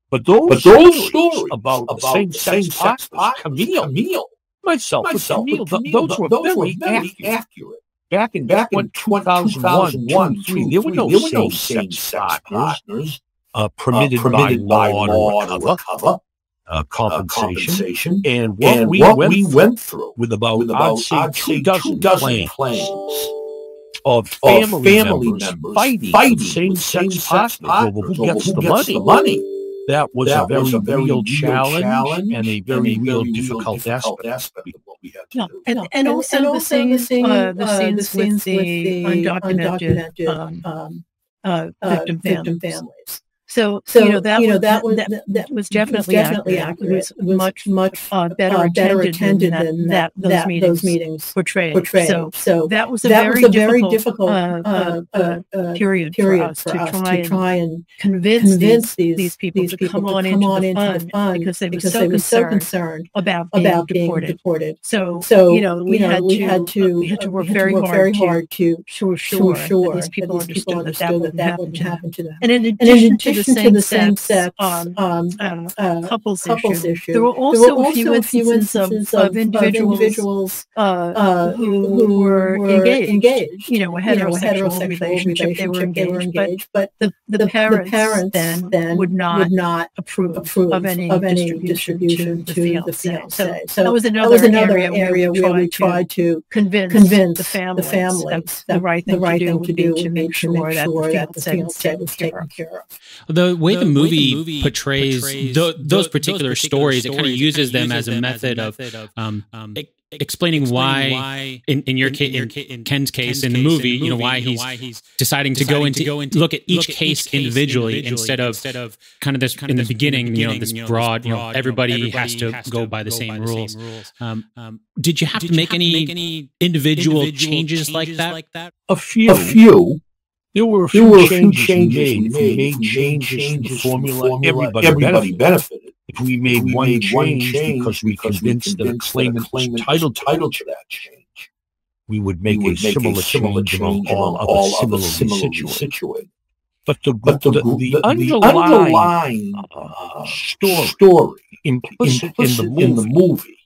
B: But those,
D: but those
B: stories about,
D: about
B: same-sex sex
D: pot,
B: Camille,
D: Camille,
B: myself,
D: myself
B: Camille,
D: Camille,
B: those, those were
D: those
B: very,
D: very
B: accurate.
D: accurate.
B: Back in,
D: back in
B: 2001, there were no same-sex partners, uh,
D: uh,
B: permitted, by, law to cover.
D: cover.
B: Uh,
D: uh,
B: compensation.
D: compensation.
B: And what,
D: and
B: we,
D: what
B: went
D: we, went through
B: with about,
D: with about I'd
B: say,
D: I'd say two, dozen,
B: dozen
D: plans,
B: of family,
D: of
B: family members,
D: members,
B: fighting,
D: fighting
B: same-sex
D: partners,
B: partners over who gets,
D: who
B: the,
D: gets
B: money.
D: the money
B: that was,
D: that
B: a, very
D: was a very
B: real,
D: real
B: challenge,
D: challenge,
B: and a very,
D: very
B: real,
D: real,
B: difficult,
D: difficult
B: aspect.
D: aspect. of what we had to
C: yeah.
D: do.
C: And,
D: and,
C: and also and the, scenes, the, uh, the uh, the scenes with, with the undocumented, undocumented um,
D: um,
C: uh,
D: uh
C: victim,
D: victim
C: families.
D: families.
C: So,
D: so
C: you know that
D: you know,
C: was,
D: that, was,
C: that,
D: that
C: was definitely,
D: was
C: definitely accurate.
D: accurate.
C: It was much
D: much
C: uh, better,
D: uh, better attended,
C: attended
D: than,
C: that, than
D: that,
C: those, meetings
D: those meetings
C: portrayed.
D: portrayed.
C: So,
D: so
C: that was a
D: that
C: very
D: was a very
C: difficult,
D: difficult
C: uh, period,
D: period
C: for us,
D: for
C: to,
D: us
C: try
D: to try and
C: convince,
D: convince
C: these,
D: these
C: people
D: these
C: to
D: people
C: come, on,
D: come on into the
C: fund because they were, so,
D: they
C: concerned
D: concerned
C: about being,
D: about being
C: deported.
D: deported.
C: So,
D: so
C: you know we, had, to, we had to work very hard to
D: sure
C: sure these people understood that that wouldn't happen to them. And in addition
D: to
C: to the
D: same sex
C: on
D: um,
C: know,
D: uh,
C: couples,
D: couples
C: issue.
D: issue.
C: There were also, there were
D: also a, few
C: few
D: instances,
C: of,
D: of
C: individuals, of
D: individuals
C: uh,
D: uh,
C: who,
D: who,
C: were, engaged,
D: engaged,
C: you know, heterosexual,
D: you know,
C: heterosexual
D: relationship,
C: relationship, they were
D: engaged, they were
C: engaged but,
D: but
C: the, the, parents,
D: the parents
C: then,
D: then,
C: would not,
D: would not
C: approve,
D: approve
C: of any,
D: of any
C: distribution,
D: distribution,
C: to, the fiancé.
D: So,
C: so, that was another, that
D: was another
C: area,
D: area
C: where we tried to convince,
D: convince
C: the family
D: the families
C: that, the right thing,
D: the right
C: to, do
D: thing to
C: to make sure, that the fiancé was taken care of.
A: The way the,
E: the movie, way the
A: movie portrays,
E: portrays
A: the,
E: those, particular
A: those particular
E: stories,
A: stories it kind of uses, them, as
E: them as a
A: method of,
E: of
A: um,
E: um,
A: it, Explaining, explaining,
E: why,
A: in, in your case, in,
E: in
A: Ken's case, in the movie, you know, why, he's,
E: why he's
A: deciding, deciding to go into,
E: to go into
A: look at each, case,
E: each case
A: individually,
E: individually,
A: instead of
E: instead of
A: kind of this
E: kind of in the beginning, you know, this
A: you broad,
E: broad, you know,
A: everybody, everybody has, to
E: has to
A: go by the, go same, by the rules.
E: same rules.
A: Um,
E: um,
A: did you have
E: did
A: to make,
E: have
A: any,
E: make any
A: individual,
E: individual
A: changes, changes like, that?
E: like that?
B: A few,
D: a few,
B: there were a few,
D: were
B: changes,
D: changes,
B: we made. we changes,
D: changes
B: formula.
D: formula.
B: Everybody,
D: everybody
B: benefited.
D: benefited.
B: If we made,
D: we
B: one,
D: made change one
B: change because we
D: because
B: convinced, we
D: convinced the
B: claimant,
D: claimant
B: to that
D: change,
B: we would make, we
D: would
B: a,
D: make
B: similar
D: a similar
B: change among all,
D: all
B: similarly,
D: similarly
B: situated.
D: situated.
B: But the,
D: but the,
B: the,
D: the,
B: the underlying,
D: underlying
B: uh,
D: uh
B: story,
D: story
B: implicit,
D: implicit
B: in, the movie,
D: in the
B: movie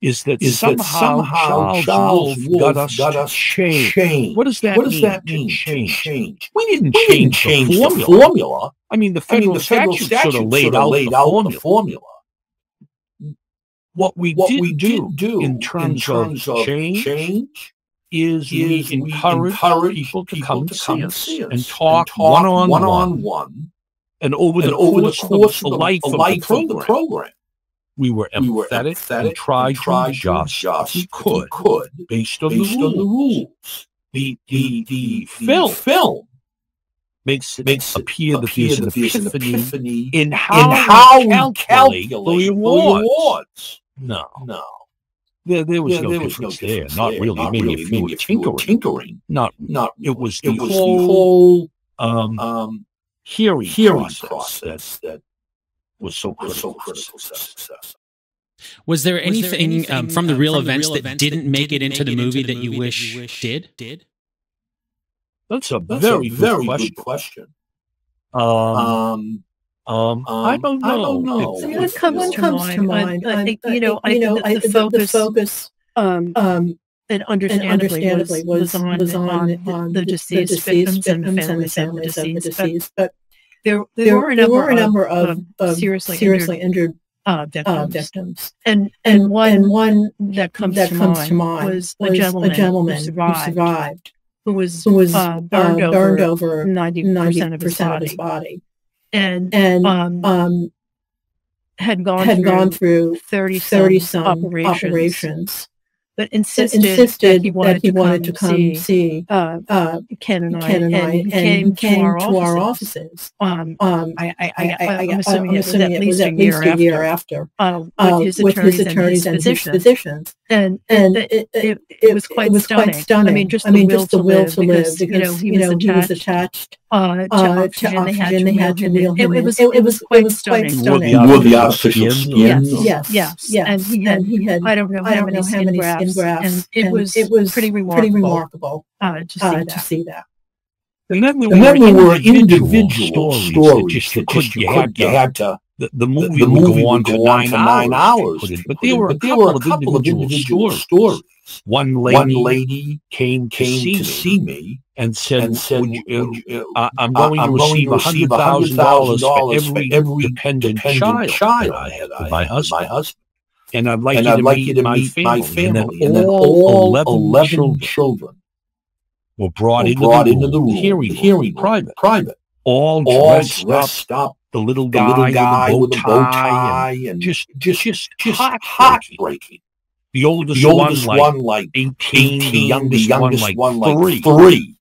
B: is that
D: is
B: somehow,
D: that somehow
B: Charles,
D: Charles
B: Wolf got us,
D: got us
B: change.
D: change.
B: What does that
D: what does
B: mean?
D: That mean?
B: Change.
D: change.
B: We didn't
D: we change, didn't
B: change the, formula.
D: formula.
B: I mean, the federal,
D: I mean, the federal
B: statute,
D: statute
B: sort of laid,
D: sort of
B: out,
D: laid
B: the
D: out, the formula.
B: What we,
D: what
B: did,
D: we
B: do,
D: do
B: in terms,
D: in terms
B: of,
D: of,
B: change,
D: change
B: is,
D: is we,
B: encourage,
D: encourage
B: people to come,
D: to come
B: see, us and talk,
D: and
B: talk
D: one-on-one, one-on-one,
B: and over the,
D: and over
B: course, the
D: course of the,
B: life, of, the program we were empathetic,
D: we were
B: empathetic and tried,
D: and tried to just,
B: we
D: could, we
B: could based, on,
D: based
B: the
D: on the
B: rules. The,
D: the,
B: the,
D: the
B: film,
D: film
B: makes it
D: makes
B: appear, it
D: appear that there's an
B: epiphany,
D: epiphany
B: in how,
D: in
B: how we calculate,
D: calculate
B: the rewards.
D: rewards.
B: No.
D: No.
B: There, there was,
D: yeah,
B: no,
D: there difference no
B: difference there. Not really.
D: Not
B: maybe if you were tinkering.
D: tinkering.
B: Not,
D: not,
B: it was
D: it the was
B: whole,
D: the whole
B: um,
D: um,
B: hearing,
D: hearing
B: process,
D: process that
B: was so critical,
D: critical success.
A: Was there anything,
E: was there
A: anything um, uh, from the real
E: from
A: events the
E: real
A: that
E: events
A: didn't make it into the movie, that, you wish did?
E: Did?
B: That's a
D: That's
B: very,
D: a very good question.
B: Um,
D: um,
B: um, I
D: um,
B: don't know.
D: I don't know.
B: It's,
C: it's,
B: it's,
C: comes to mind. I, I, think, you know, I,
F: you know, I think the, the,
C: focus,
F: focus
C: um,
F: um,
C: and understandably,
F: and
C: understandably was,
F: was,
C: on,
F: was on,
C: on,
F: the,
C: the deceased,
F: the
C: deceased victims,
F: victims
C: and of the deceased. But, there, there,
F: there
C: were a number,
F: were a number
C: of,
F: of,
C: of, seriously,
F: seriously
C: injured,
F: injured
C: uh, victims.
F: Uh, victims.
C: And,
F: and,
C: and, one,
F: and one
C: that comes,
F: that
C: to,
F: comes
C: mind
F: to mind
C: was,
F: was
C: a gentleman,
F: a gentleman
C: who, survived,
F: who survived,
C: who was,
F: who was
C: uh, burned,
F: uh, over burned,
C: over 90%, of, his body.
F: Of his body.
C: And,
F: and
C: um,
F: um,
C: had gone
F: had
C: through,
F: gone through
C: 30, some,
F: some
C: operations,
F: operations
C: but insisted,
F: insisted
C: that he wanted,
F: that he
C: to,
F: wanted
C: come
F: to come
C: see,
F: see
C: uh,
F: uh,
C: Ken and I,
F: Ken and, I,
C: and came,
F: came
C: to, our offices. I'm assuming, it was at least, a, year,
F: year
C: after,
F: after
C: uh,
F: uh with,
C: his
F: with, his attorneys
C: and his,
F: and
C: physicians. And,
F: and
C: it,
F: it,
C: it,
F: it
C: was, quite,
F: was
C: stunning.
F: stunning.
C: I mean, just,
F: I mean,
C: the, will
F: just the will to live, because,
C: because
F: you know, he was,
C: know,
F: attached, he
C: was
F: attached
C: it, was, quite stunning.
B: Wore the artificial skin.
C: Yes,
F: yes,
C: yes.
F: yes.
C: And, he had,
F: and he had,
C: I don't know,
F: I don't
C: many
F: know how many skin grafts.
C: And it
F: and
C: was
F: it was
C: pretty remarkable,
F: pretty
C: remarkable uh, to, uh, see
F: uh, to see that.
B: And then there,
D: and
B: were,
D: then there were
B: individual,
D: individual
B: stories,
D: stories
B: that just,
D: that just
B: you could, you had,
D: you had to
B: the, the movie,
D: the, the
B: would
D: movie
B: go on,
D: go on for nine
B: hours.
D: hours
B: but there were a couple,
D: were a couple of
B: individual,
D: individual
B: stories.
D: stories.
B: One lady,
D: One lady
B: came,
D: came to,
B: see,
D: to see me
B: and said,
D: and said
B: would you,
D: you,
B: uh, uh I'm
D: uh,
B: going
D: I'm
B: to receive
D: receive
B: $100,000 for
D: every, for
B: every dependent,
D: dependent
B: child,
D: child
B: I had,
D: I had my,
B: husband.
D: my husband.
B: And I'd like,
D: and
B: you, to
D: I'd
B: like
D: you to
B: my
D: meet
B: family.
D: my family.
B: And then,
D: and then
B: all 11,
D: 11
B: children,
D: children
B: were brought,
D: were
B: into,
D: brought
B: the
D: into the room,
B: hearing,
D: hearing
B: private,
D: private,
B: all,
D: all
B: dressed,
D: dressed up
B: the little guy, the
D: little guy
B: with,
D: a
B: bow tie, and,
D: and
B: just,
D: just,
B: just,
D: just
B: hot,
D: heartbreaking.
B: The oldest,
D: the oldest
B: one,
D: one like,
B: 18,
D: 18
B: the youngest,
D: the
B: youngest one, like,
D: one
B: like three.
D: three.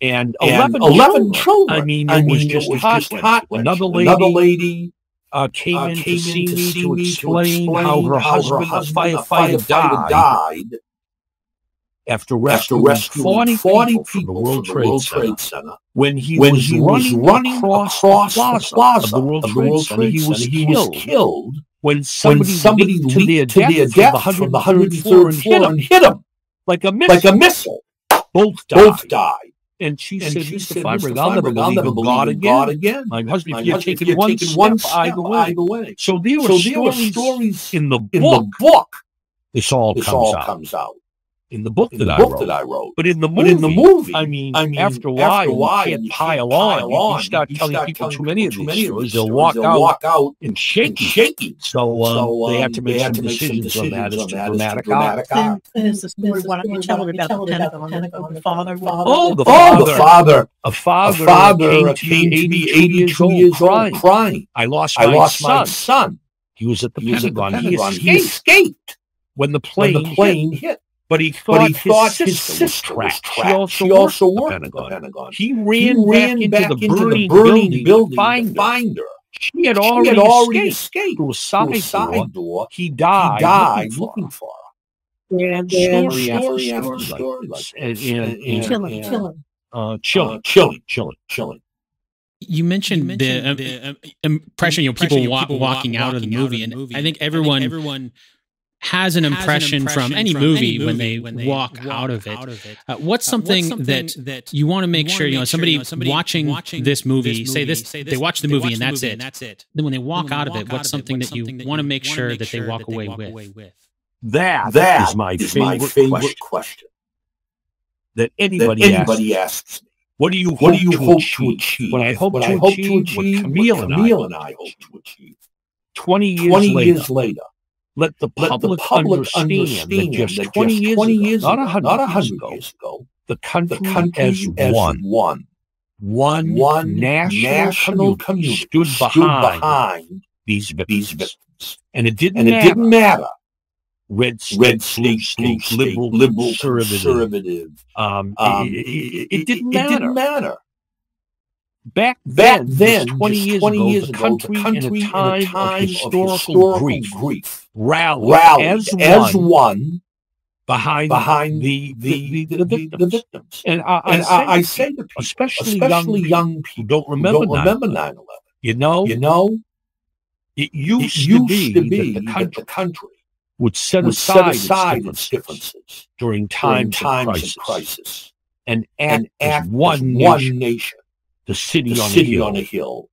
B: And,
D: and
B: 11,
D: 11
B: children.
D: children.
B: I mean,
D: I mean, it was
B: just,
D: it was hot,
B: just
D: hot.
B: Another lady,
D: another lady
B: uh, uh came,
D: uh,
B: in,
D: came to, see, me to
B: explain, to
D: explain how her
B: husband,
D: her husband a
B: firefighter,
D: firefighter
B: died.
D: died
B: after rescuing,
D: after
B: rescuing 40,
D: 40
B: people,
D: people
B: from the World, from the
D: World
B: Trade,
D: Trade, Center,
B: When he,
D: when
B: was,
D: he
B: running
D: was running
B: across,
D: across
B: the plaza,
D: plaza
B: of the World Trade,
D: World
B: Center, he
D: he was, killed,
B: when somebody,
D: when somebody
B: leaped, to their
D: death, to
B: death from the 103rd floor and hit him,
D: hit him
B: like, a missile.
D: like a missile.
B: Both died.
D: Both died.
B: And she
D: and
B: said,
D: she
B: Mr. Feinberg, I'll never believe God again.
D: God again.
B: My husband, if you're taking one step, either way. So there were stories in the book. This all comes out in the book,
D: in
B: that,
D: the
B: I
D: book that, I wrote.
B: But in the movie,
D: in the movie
B: I mean,
D: I mean,
B: after a while,
D: after while
B: you,
D: you
B: pile, on.
D: on.
B: You start
D: you
B: telling
D: start
B: people
D: telling
B: too many of these
D: many
B: stories, they'll, walk,
D: they'll
B: out
D: walk out
B: and shaky.
D: shaky.
B: So, um,
D: so um,
B: they have
D: um,
B: to make, some,
D: to make
B: decisions some,
D: decisions on that. It's
B: dramatic,
D: dramatic
B: art.
C: There's story, about the Pentagon,
F: oh,
C: father?
B: Oh, the father.
D: A father,
B: a father came to
D: be
B: 82 years old crying. I lost my son. He was at the Pentagon. He escaped when the plane hit but he thought,
D: but he thought
B: his,
D: his
B: sister,
D: sister
B: was trapped. She also,
D: she also worked, worked the
B: Pentagon.
D: the Pentagon.
B: He ran, he
D: ran back,
B: back
D: into,
B: into,
D: the burning,
B: building,
D: building
B: find,
D: find her.
B: She had
D: she
B: already,
D: had already
B: escaped, through a side,
D: through
B: a
D: side door.
B: door.
D: He
B: died, he
D: died
B: looking, for her. And, story, after
D: story,
B: and,
F: chilling, uh,
B: uh, chilling.
D: Chilling, chilling,
B: chilling,
D: chilling.
A: You mentioned,
E: you mentioned
A: the,
E: uh,
A: the impression, you know, people, wa-
E: people
A: walking,
E: walking
A: out of the
E: movie, of the movie.
A: and I think
E: everyone, I think everyone
A: has an impression, from any movie, when they, walk, out of it. Uh, what's something, that, that you want to make sure, you know, somebody, watching, this movie, say this, they watch the movie and that's it. Then when they walk out of it, what's something that you want to make sure that they walk away with?
B: That,
D: That
B: is my
D: is
B: favorite,
D: my favorite
B: question
D: question
B: that
D: that
B: anybody,
D: anybody
B: asks.
D: asks me.
B: What do you
D: What
B: hope
D: do you
B: to
D: hope
B: achieve?
D: to achieve?
B: What I hope to achieve, What and I
D: hope to achieve,
B: let the public, Let
D: the public
B: understand,
D: understand
B: that just,
D: that
B: 20,
D: just
B: years
D: 20 years ago, not
B: 100,
D: not 100
B: years,
D: years ago,
B: the country,
D: the country
B: as,
D: as
B: one,
D: one,
B: one,
D: one
B: national,
D: national
B: community stood,
D: stood
B: behind, these victims.
D: These victims.
B: And it didn't,
D: and
B: matter.
D: It didn't matter
B: red state,
D: red state, blue state,
B: liberal,
D: liberal,
B: conservative.
D: conservative.
B: Um,
D: um,
B: it, it, it, didn't
D: it, didn't matter.
B: Back then,
D: Back
B: then 20 years
D: 20
B: ago,
D: years
B: the country, ago,
D: the country
B: in a time, in a time of historical,
D: historical
B: grief,
D: grief
B: rally,
D: rally
B: as,
D: as
B: one,
D: one
B: behind
D: behind
B: the the, the, the, victims.
D: the victims.
B: And I,
D: and I, I say, to people,
B: especially,
D: especially
B: young, people
D: people
B: don't remember
D: don't
B: 9/11.
D: remember 9/11.
B: You know,
D: you know,
B: it used,
D: it
B: used to, be
D: to be
B: that the country,
D: that country
B: would set
D: would
B: aside,
D: set aside
B: its, differences
D: its
B: differences during times,
D: during
B: times of, crisis.
D: of
B: crisis and act,
D: and act
B: as one,
D: as one nation, nation,
B: the city,
D: the
B: on,
D: city
B: a
D: on a hill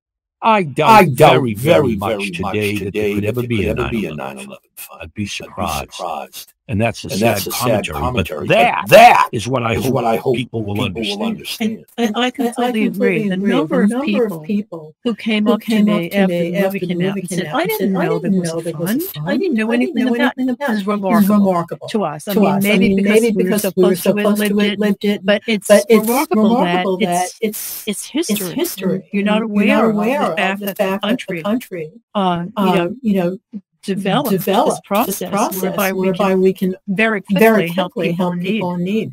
B: I doubt,
D: I doubt
B: very, very,
D: very,
B: very
D: much,
B: much
D: today, that there could ever be, could a
B: 9/11 I'd be surprised.
D: I'd be
B: surprised. And that's a,
D: and
B: sad,
D: that's a commentary, sad,
B: commentary, But that,
D: but that
B: is what I,
D: is
B: hope,
D: what I hope
B: people,
D: people will
B: understand.
C: Will
D: understand.
C: I, I, I, completely agree. The number, number of, people who came,
E: who came up, to me after,
C: after
E: the movie came out,
C: I didn't know
E: that
C: was,
E: fun.
C: I didn't know anything, about,
E: anything about
C: it.
E: It's
C: remarkable,
E: remarkable
C: to us. I
E: to
C: mean,
E: us.
C: Maybe,
E: mean,
C: because,
E: because we were
C: supposed to have lived it, but it's remarkable that it's
E: it's
C: history. You're not aware of the fact that the country,
E: uh,
C: uh, you know,
E: develop, develop
C: this
E: process,
C: this process whereby,
E: whereby, we can,
C: very quickly,
E: very quickly help,
C: people help
E: people, in need.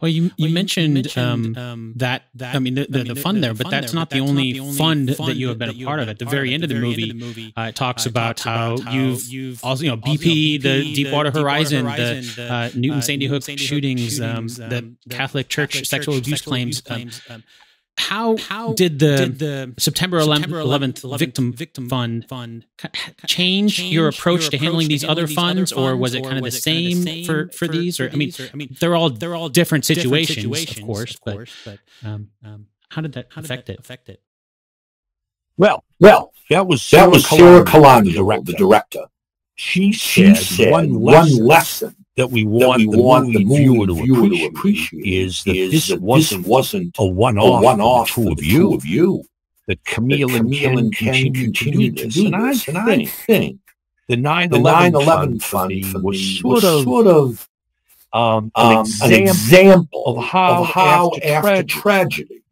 A: Well, you, you
F: well,
A: mentioned, mentioned um, um, that, that, I mean, the, the, the, the fund there, but that's not the only fund that you have been a part of. At the very end of the movie, uh, it uh, talks about how you've also, you know, BP, the Deepwater Horizon, the uh, uh, Newtown Sandy Hook shootings, um, the um, Catholic Church sexual abuse claims. Um, um how how did the, did the September 11th, September 11th, 11th victim, victim fund fund change, change your approach your to handling, these, other funds, or was it kind of the same, same for, for, for these? Or I mean, or, I mean, they're all they're all different situations, different situations of course. Of course but, um, um, how did that how affect that it? Affect it?
B: Well,
D: well,
B: that was Sarah that
D: was Sarah
B: Kalani, the director.
D: The director.
B: She,
D: she
B: said,
D: said
B: one lesson,
D: one
B: lesson that we want, that
D: we
B: the,
D: want
B: movie
D: the movie
B: viewer to
D: viewer appreciate, to
B: appreciate is that
D: is
B: this,
D: that
B: wasn't,
D: wasn't
B: a one-off, a one-off two, of you.
D: two of you.
B: That Camille,
D: that Camille and Ken,
B: Ken continued, to do this. And. I, think the 9-11 fund,
D: fund
B: was sort of,
D: sort of
B: um, an,
D: um,
B: example
D: an, example
B: of how,
D: of how
B: after,
D: after,
B: tragedy,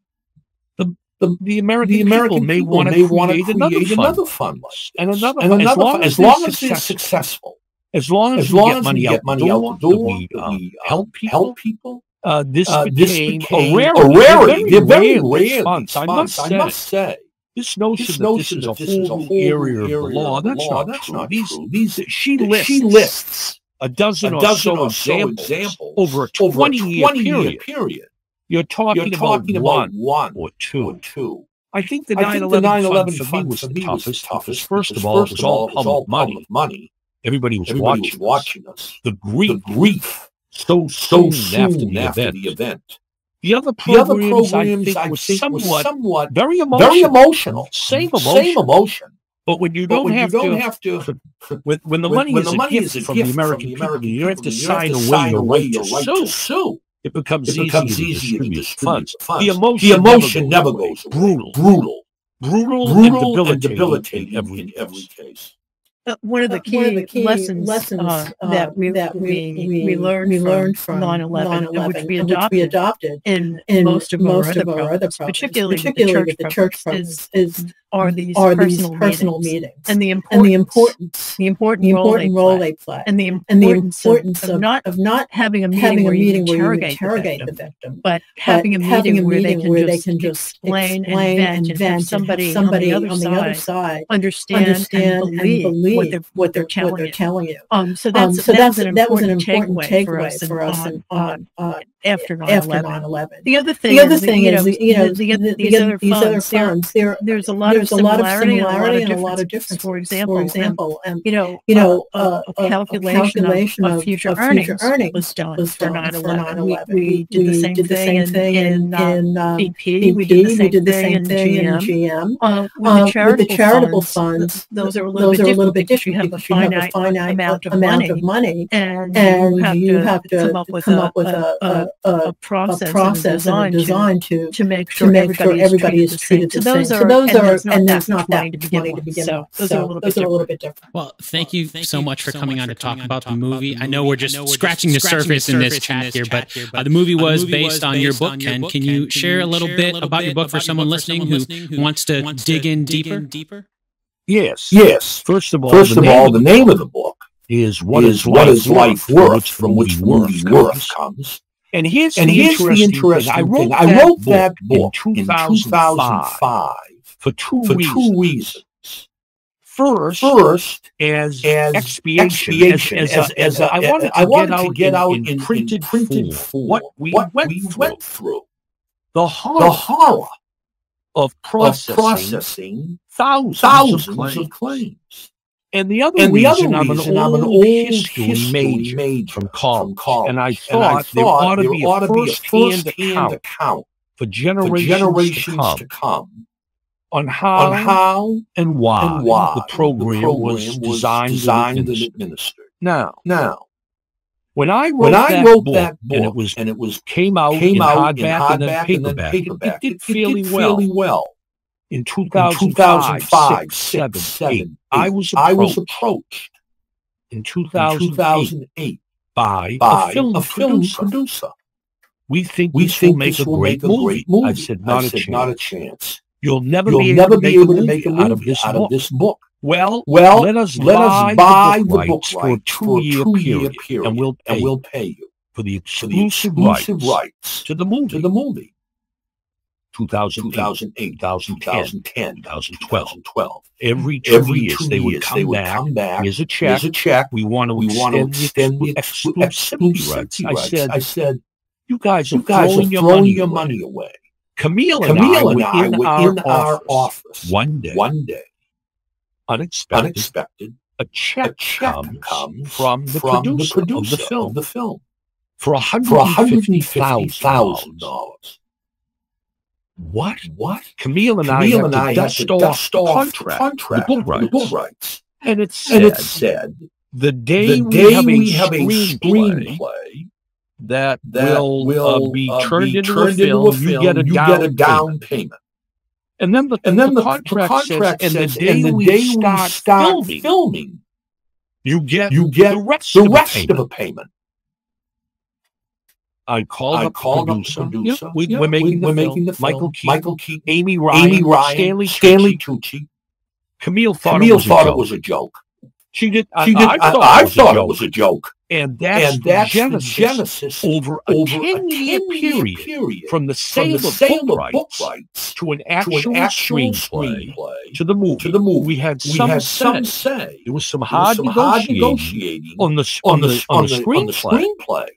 D: the,
B: the, the American,
D: the American
B: people,
D: people may want to
B: create,
D: create another,
B: fund,
D: another fund like.
B: And another,
D: and another
B: as long as,
D: as, long as
B: successful as long as,
D: as long
B: get
D: as
B: money, out,
D: money out the door,
B: we, uh,
D: we uh,
B: help people.
D: Help people
B: uh, this,
D: uh, became this
B: became a rarity.
D: A
B: very,
D: very
B: rare
D: response,
B: response, I must
D: I
B: say.
D: Must say
B: this notion,
D: this notion that this,
B: that
D: is, a
B: whole area, of law, that's
D: law,
B: not
D: that's
B: true.
D: Not true. these,
B: she, lists,
D: she lists
B: a dozen,
D: a dozen or, so
B: examples,
D: examples
B: over a 20, year, period.
D: period.
B: You're talking,
D: You're talking
B: about,
D: about, one,
B: or two.
D: Or
B: two. I think the 9 11 fund, for me was the toughest. First, of all, it was all public, money. Everybody was,
D: Everybody
B: watching,
D: was watching us.
B: The grief,
D: the
B: grief, so
D: so
B: soon, after, the,
D: after
B: event.
D: the event.
B: The other programs,
D: the other
B: programs I think,
D: I
B: was,
D: think
B: somewhat, was
D: somewhat
B: very emotional.
D: Very emotional.
B: Same emotion.
D: Same emotion.
B: But when you don't,
D: when
B: have, you
D: don't
B: to,
D: have to, [LAUGHS]
B: when, when the money,
D: when,
B: is,
D: money is a
B: from the American,
D: from the
B: people,
D: people,
B: you have to
D: you
B: sign, have
D: to
B: away,
D: sign
B: your
D: away your right to sue. sue.
B: It becomes,
D: it becomes
B: easier, to distribute, funds.
D: funds.
B: The emotion,
D: the emotion
B: never goes, never
D: goes
B: brutal,
D: brutal,
B: brutal,
D: brutal,
B: and debilitating,
D: and
B: debilitating in every case.
D: Uh,
C: uh, one of the key,
E: of the key
C: lessons,
E: lessons
C: uh,
E: uh
C: that we
E: that
C: we,
E: we,
C: we learned
E: we learned from
C: 9/11, which we adopted, which we
E: adopted
C: in,
E: in
C: most of
E: most our,
C: other,
E: of other problems,
C: particularly,
E: particularly,
C: with the church,
E: with the
C: church
E: problems,
C: is,
E: is mm,
C: are these
E: are
C: personal,
E: these personal
C: meetings,
E: meetings,
C: and the importance,
E: and the
C: importance, the important,
E: the important role,
C: they,
E: role
C: play,
E: they play,
C: and the importance,
E: and the
C: importance of, of, not
E: of not
C: having a meeting,
E: having
C: where, a
E: meeting you where, you
C: interrogate the victim,
E: the
C: victim. but,
E: but
C: having a meeting, having a where, meeting they
E: where, they can just
C: explain,
E: explain
C: and vent, and
E: vent
C: somebody,
E: somebody
C: on the other, on the
E: other
C: side, understand,
E: understand
C: and, believe
E: and believe
C: what they're
E: what they're,
C: telling,
E: what they're telling you.
C: Um, so
E: um,
C: that's,
E: um,
C: so
E: that's,
C: that's
E: that was an
C: important takeaway, for us, on, after 9
E: after 11.
C: The other thing,
E: the other
C: is,
E: thing
C: you
E: is,
C: know,
E: you know,
C: the, the,
E: the,
C: these, other
E: these other
C: funds, there, there's a lot
E: there's
C: of similarity,
E: a lot of
C: similarity and a lot of
E: difference.
C: For example,
E: for example and,
C: you know,
E: you know, uh,
C: a,
E: uh,
C: a, calculation,
E: calculation
C: of,
E: of,
C: future,
E: of
C: earnings
E: future earnings
C: was done,
E: was done for
C: 9
E: 11.
C: We, we, did the same thing,
E: thing
C: in,
E: in,
C: uh,
E: in uh,
C: BP. We did the same,
E: did the same thing in
C: GM. Uh, with, the charitable funds, those are a little bit different. You have a finite amount of money, and you have to come up with a a process, a process and a design to, to make sure, to make everybody, sure everybody is treated the same. So those are, so those and there's not that money to begin with. So those are a little bit a little bit different.
A: Well, thank you so much for coming on to talk about the movie. I know we're just scratching the surface in this chat here, uh, but the movie was based on your book, Ken. Can you share a little bit about your book for someone listening who wants to dig in deeper?
B: Yes.
D: Yes.
B: First of all,
D: first of all, the name of the book
B: is what
D: is,
B: is
D: what
B: life,
D: is life worth, from which
B: movie
D: worth comes.
B: And here's
D: and
B: the
D: here's the
B: interesting
D: interesting
B: thing. I wrote,
D: thing. I wrote that book
B: in 2005,
D: 2005
B: for two
D: for
B: reasons.
D: two reasons.
B: First,
D: First,
B: as,
D: as
B: expiation,
D: expiation,
B: as,
D: as,
B: a, as,
D: a,
B: a, I wanted to
D: I
B: get
D: wanted
B: out,
D: to get out
B: in,
D: in
B: printed,
D: printed
B: form what we,
D: what
B: went,
D: we
B: through.
D: went through.
B: The
D: The
B: horror
D: horror
B: of
D: of
B: processing,
D: processing
B: thousands,
D: thousands
B: of claims.
D: of claims.
B: And the other
D: And the
B: reason,
D: other
B: I'm,
D: reason
B: an
D: I'm an
B: old history,
D: history
B: major,
D: major
B: from college,
D: from college.
B: and I
D: And
B: thought,
D: I
B: there ought to be
D: ought
B: a
D: to be a
B: first-hand account
D: account
B: for
D: for
B: generations,
D: generations
B: to come
D: to come
B: on how,
D: on how
B: and why,
D: and why
B: the program, was designed,
D: designed
B: and
D: and
B: administered.
D: administered.
B: Now,
D: Now,
B: when I wrote,
D: when I
B: that,
D: wrote
B: book,
D: that book
B: and it was
D: and it was
B: came out
D: came
B: in
D: out in
B: hardback and then
D: hardback and then
B: paperback, it-
D: paperback,
B: it, did fairly
D: did
B: well.
D: fairly well.
B: In
D: In
B: 2005,
D: 2005,
B: 6,
D: 6,
B: 7, 8,
D: 7,
B: I was
D: I was
B: approached
D: approached
B: in
D: in
B: 2008
D: 2008
B: by,
D: by
B: a film
D: a film
B: producer.
D: producer.
B: We think
D: We
B: this will
D: think
B: make
D: this
B: a
D: will
B: great
D: make a
B: movie.
D: great movie.
B: I said, not,
D: I
B: a,
D: said,
B: chance.
D: not a chance.
B: You'll never
D: You'll
B: be able,
D: never
B: to,
D: be
B: make
D: able
B: a
D: to make a
B: movie out of this
D: out
B: book.
D: of this book.
B: Well,
D: Well,
B: let us
D: let
B: buy,
D: us buy
B: the book for a
D: rights for a
B: two-year
D: two-year
B: period,
D: period,
B: and we'll pay
D: and we'll pay you
B: for the
D: for the
B: exclusive,
D: exclusive
B: rights,
D: rights
B: to the movie.
D: to the movie.
B: 2008,
D: 2008,
B: 2010,
D: 2010,
B: 2012.
D: 2012.
B: Every two
D: Every
B: years,
D: two
B: they would
D: years,
B: come
D: they would
B: back.
D: come back.
B: Here's a check.
D: Here's a check.
B: we want to
D: We want to
B: extend,
D: extend the
B: the
D: exclu-
B: exclusivity rights.
D: exclusivity
B: I
D: rights.
B: said,
D: I said,
B: you guys are
D: you guys
B: throwing,
D: are
B: your,
D: throwing
B: money
D: your
B: away.
D: money away.
B: Camille and I
D: Camille
B: were
D: and I
B: in,
D: were
B: our,
D: in our
B: office
D: office
B: one day,
D: one day,
B: unexpected,
D: unexpected,
B: a check,
D: a check
B: comes,
D: comes
B: from the
D: from
B: producer,
D: the producer
B: of the film
D: of the film
B: for
D: for
B: $150,000.
D: $150,000.
B: What?
D: What?
B: Camille and
D: Camille
B: I
D: and
B: had
D: I
B: to
D: had
B: dust
D: to
B: off
D: dust off
B: contract,
D: contract,
B: the book
D: the
B: rights.
D: book rights.
B: And it
D: And
B: said,
D: it said,
B: the day,
D: the
B: we,
D: day
B: have,
D: we
B: a
D: have a
B: screenplay
D: screenplay
B: that,
D: that
B: will,
D: will
B: uh, be
D: uh,
B: turned, into,
D: turned
B: a film,
D: into a film,
B: you get a
D: you
B: down,
D: get a down
B: payment.
D: payment.
B: And then the,
D: And then
B: the
D: the,
B: contract,
D: contract
B: says,
D: says,
B: and the day,
D: and the
B: we,
D: day
B: start
D: we start
B: filming,
D: filming,
B: you get
D: you get
B: the rest,
D: the
B: of,
D: rest
B: the
D: of a payment.
B: I called
D: I
B: up
D: called
B: the
D: up
B: producer.
D: the producer.
B: Yeah, we,
D: Yeah,
B: we're making,
D: we,
B: the,
D: are
B: film.
D: making the film.
B: Michael Keaton,
D: Michael Keaton,
B: Amy Ryan,
D: Amy Ryan,
B: Stanley,
D: Stanley
B: Tucci.
D: Tucci.
B: Camille thought,
D: Camille
B: it, was
D: thought
B: a
D: it
B: joke.
D: was a joke.
B: She did. I,
D: She did.
B: I,
D: I,
B: thought,
D: I
B: it, was
D: thought
B: a
D: it
B: joke.
D: was a joke.
B: And that's,
D: and that's
B: the
D: the
B: genesis,
D: genesis
B: over a
D: over a
B: 10-year
D: 10
B: period
D: period
B: from the
D: from
B: sale,
D: the
B: of,
D: sale
B: book,
D: of book
B: rights
D: rights
B: to an
D: to
B: actual,
D: an actual
B: screenplay,
D: screenplay
B: to the movie.
D: to the movie.
B: We had
D: We
B: some
D: had
B: say.
D: some say.
B: There was some
D: There was
B: hard
D: some hard
B: negotiating
D: negotiating
B: on the
D: on
B: on
D: the
B: the on the
D: on the
B: screenplay
D: screenplay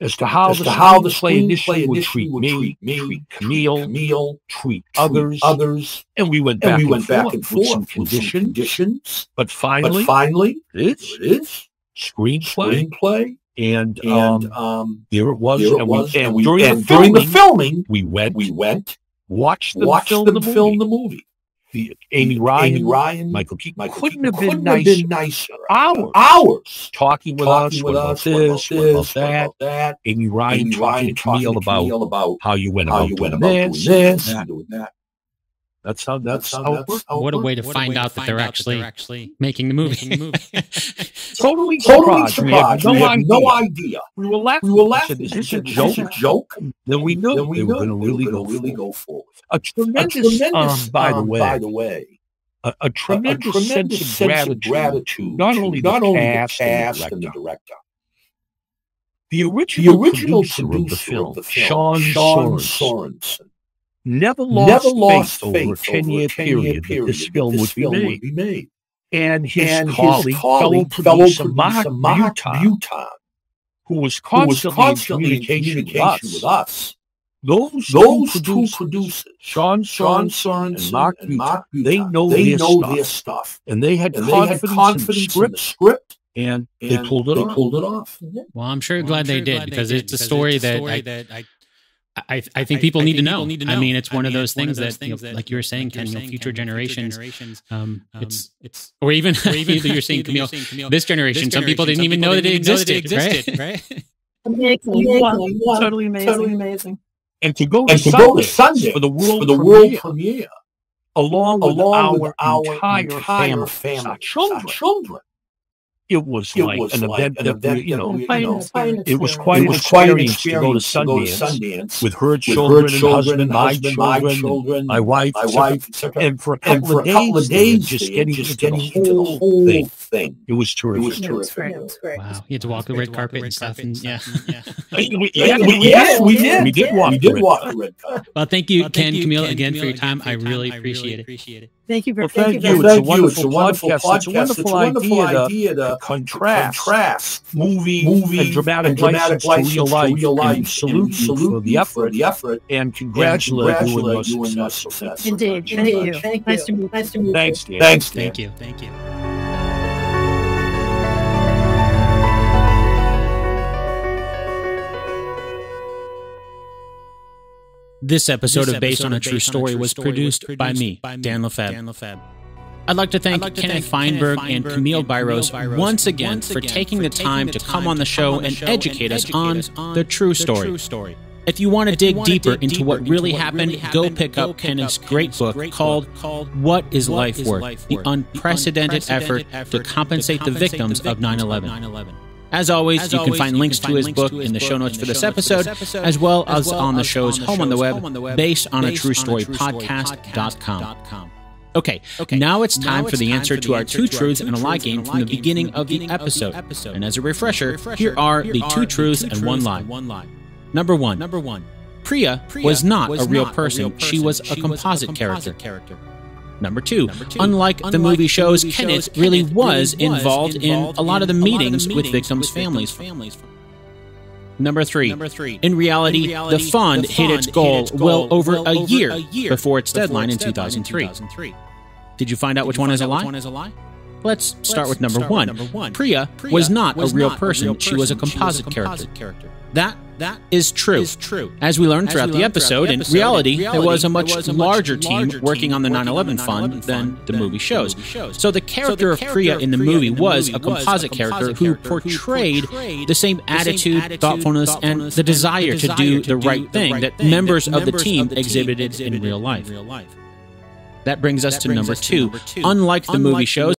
B: as to how
D: as
B: the
D: to how the
B: screenplay initially would treat
D: would
B: me,
D: treat me,
B: treat Camille,
D: Camille,
B: treat others,
D: others,
B: and we went
D: and
B: back
D: we
B: and
D: went back
B: forth
D: and forth with some
B: conditions.
D: conditions.
B: But finally,
D: But finally,
B: it's
D: it is
B: screenplay,
D: screenplay,
B: and,
D: and
B: um,
D: um,
B: there it was.
D: there it
B: and
D: was.
B: we, and,
D: we
B: during,
D: and
B: the
D: during the
B: filming,
D: filming,
B: we went,
D: we went,
B: watched them
D: watched
B: film
D: them
B: the
D: film the movie.
B: The Amy Ryan,
D: Amy Ryan,
B: Michael Keaton
D: Michael
B: couldn't
D: Keaton
B: have been
D: couldn't
B: nicer.
D: have been nicer.
B: Hours.
D: Hours
B: talking with
D: talking
B: us,
D: with us,
B: this, what about
D: this,
B: that.
D: about that.
B: Amy Ryan
D: Amy
B: talking
D: Ryan
B: to
D: talking
B: Camille
D: to
B: about
D: Camille about
B: how you went
D: how
B: about
D: you went about doing
B: this, and
D: doing that.
B: That's how that's,
D: That's
B: how it works.
D: how it
A: What a
D: works.
A: way to find out that they're actually making the movie. [LAUGHS]
B: Totally
D: Totally
B: surprised. We had
D: surprised.
B: no
D: We
B: idea.
D: no idea.
B: We were laughing.
D: We were
B: I said,
D: laughing.
B: Is this a joke?
D: A joke?
B: Then we knew
D: Then we
B: they
D: knew
B: were going to
D: they were
B: really
D: gonna
B: go
D: really go forward.
B: A
D: A
B: tremendous,
D: tremendous,
B: um, by the
D: um,
B: way,
D: by the way,
B: a, a
D: a, a
B: tremendous,
D: tremendous
B: sense of gratitude.
D: gratitude
B: not
D: to
B: only the
D: not only
B: cast
D: the
B: and the
D: cast and the
B: director.
D: director.
B: The
D: The
B: original,
D: original
B: producer,
D: producer
B: of the film,
D: of the film,
B: Sean,
D: Sean
B: Sorensen,
D: Sorensen,
B: never lost,
D: never lost
B: faith,
D: faith
B: over a 10-year period, that this film
D: that
B: would
D: this
B: be made.
D: would be made.
B: And his
D: and
B: colleague,
D: his
B: fellow
D: colleague,
B: producer,
D: fellow producer
B: Mark,
D: Mark
B: Butan,
D: Butan,
B: who was
D: who was
B: constantly,
D: constantly
B: in communication,
D: communication
B: with
D: with
B: us.
D: us.
B: Those,
D: Those
B: two
D: two
B: producers,
D: producers,
B: Sean
D: Sean
B: Sorensen
D: Sorensen
B: and Mark
D: and Mark
B: Butan, they know
D: they
B: their
D: know
B: stuff.
D: their stuff.
B: and they had
D: And they had
B: confidence,
D: confidence
B: in
D: in
B: the script, and,
D: and
B: they pulled it
D: they
B: off.
D: pulled it off.
A: Well, I'm sure
E: Well,
A: glad
E: I'm
A: they
E: sure
A: did
E: glad they
A: because
E: did
A: it's a
E: because
A: story
E: it's a
A: that
E: story
A: I,
E: that I
A: I, I think people
E: I
A: need
E: think
A: to
E: people
A: know.
E: need to
A: I mean, it's
E: I
A: one of those
E: it's one
A: things
E: of those
A: that, you know,
E: that,
A: like you were saying,
E: like
A: Ken, you know,
E: saying,
A: future
E: Ken, you future
A: generations,
E: generations,
A: um,
E: um,
A: it's
E: it's
A: or even
E: or [LAUGHS] even
A: either you're [LAUGHS] saying
E: either you're
A: Camille,
E: saying Camille,
A: this generation,
E: this
A: some people
E: generation,
A: didn't
E: some
A: even know
E: people
A: that it
E: didn't even know that
A: existed,
E: it existed,
A: right?
E: right? [LAUGHS]
C: Amazing.
E: Amazing.
C: Wow. Totally amazing.
E: Totally amazing.
B: And to go to
D: And to
B: Sundance
D: go to Sunday
B: for the world,
D: for the
B: premiere,
D: world premiere,
B: along with
D: along
B: our,
D: with our
B: entire,
D: entire
B: family,
D: family,
B: our children,
D: children.
B: It was
D: It
B: like
D: was
B: an
D: like
B: event
D: an
B: that
D: event
B: we, you
D: that
B: know,
D: we,
C: Quite
D: you
C: an
D: know,
B: it was quite
D: it
B: an
D: was quite an
B: experience to go to
D: experience to go to
B: Sundance
D: Sundance
B: with her
D: with
B: children,
D: her
B: and
D: children,
B: husband, my
D: husband, my
B: children,
D: children,
B: my wife,
D: my wife, etc.
B: and for a
D: And
B: couple
D: for
B: of
D: a couple of
B: days, there,
D: days,
B: just
D: there,
B: getting
D: just
B: into
D: getting
B: the
D: into the
B: whole
D: whole
B: thing.
D: thing.
B: It was
D: It
B: terrific.
D: was
C: Yeah, it was
D: terrific.
C: great.
E: It was great.
A: Wow, you had to walk the red carpet and stuff. And, yeah. [LAUGHS]
B: We-
D: Yeah,
B: we-
D: we- yes, we did.
B: We did walk
D: We
B: the
D: did
B: red
D: walk
B: carpet.
D: the red carpet.
A: Well, thank you, Ken, Camille, again for your time. I really
F: time. I
A: appreciate it.
C: Thank you very
B: Well, thank
C: very
B: you.
C: much.
B: It's a
D: Thank you. It's a wonderful
B: podcast. It's a
D: podcast. It's a
B: wonderful
D: wonderful
B: idea to
D: idea to
B: contrast
D: contrast
B: movie,
D: movie
B: and dramatic,
D: and dramatic
B: license,
D: license
B: to real life,
D: to real
B: and salute
D: and
B: you
D: salute
B: for the effort
D: the effort
B: and congratulate,
D: and
B: you on your
D: congratulate you on your
B: success.
D: success.
C: Indeed. Thank
E: Indeed.
C: you.
E: Thank
C: Nice to
E: you.
C: meet you.
E: Nice to meet you.
B: Thanks, Dan.
D: Thanks, Dan.
A: Thank you. Thank you. This episode of Based on a True Story was produced by me, Dan Lefebvre. I'd like to thank Kenneth Feinberg and Camille Biros once again for taking the time to come on the show and educate us on the true story. If you want to dig deeper into what really happened, go pick up Kenneth's great book called What is Life Worth? The Unprecedented Effort to Compensate the Victims of 9 11. As always, you can find links to his book in the show notes for this episode, as well as on the show's home on the web, based on a true story podcast.com. Okay, now it's time for the answer to our two truths and a lie game from the beginning of the episode. And as a refresher, here are the two truths and one lie. Number one. Number one. Priya was not a real person. She was a composite character. Number two, Number two unlike the movie shows, Kenneth really was involved in a lot of the meetings with victims' families. Number three, Number three. in reality, the fund hit its goal well over a year before its deadline in 2003. Did you find out which one is a lie? Let's start with number one. With number one. Priya was not a real person. She was a composite character. That that is true. As we learned throughout the episode, in reality, there was a much larger team working on the 9 11 fund than the movie shows. So the character of Priya in the movie was a composite character who portrayed the same attitude, thoughtfulness, and the desire to do the right thing that members of the team exhibited in real life. That brings us to number two. Unlike the movie shows,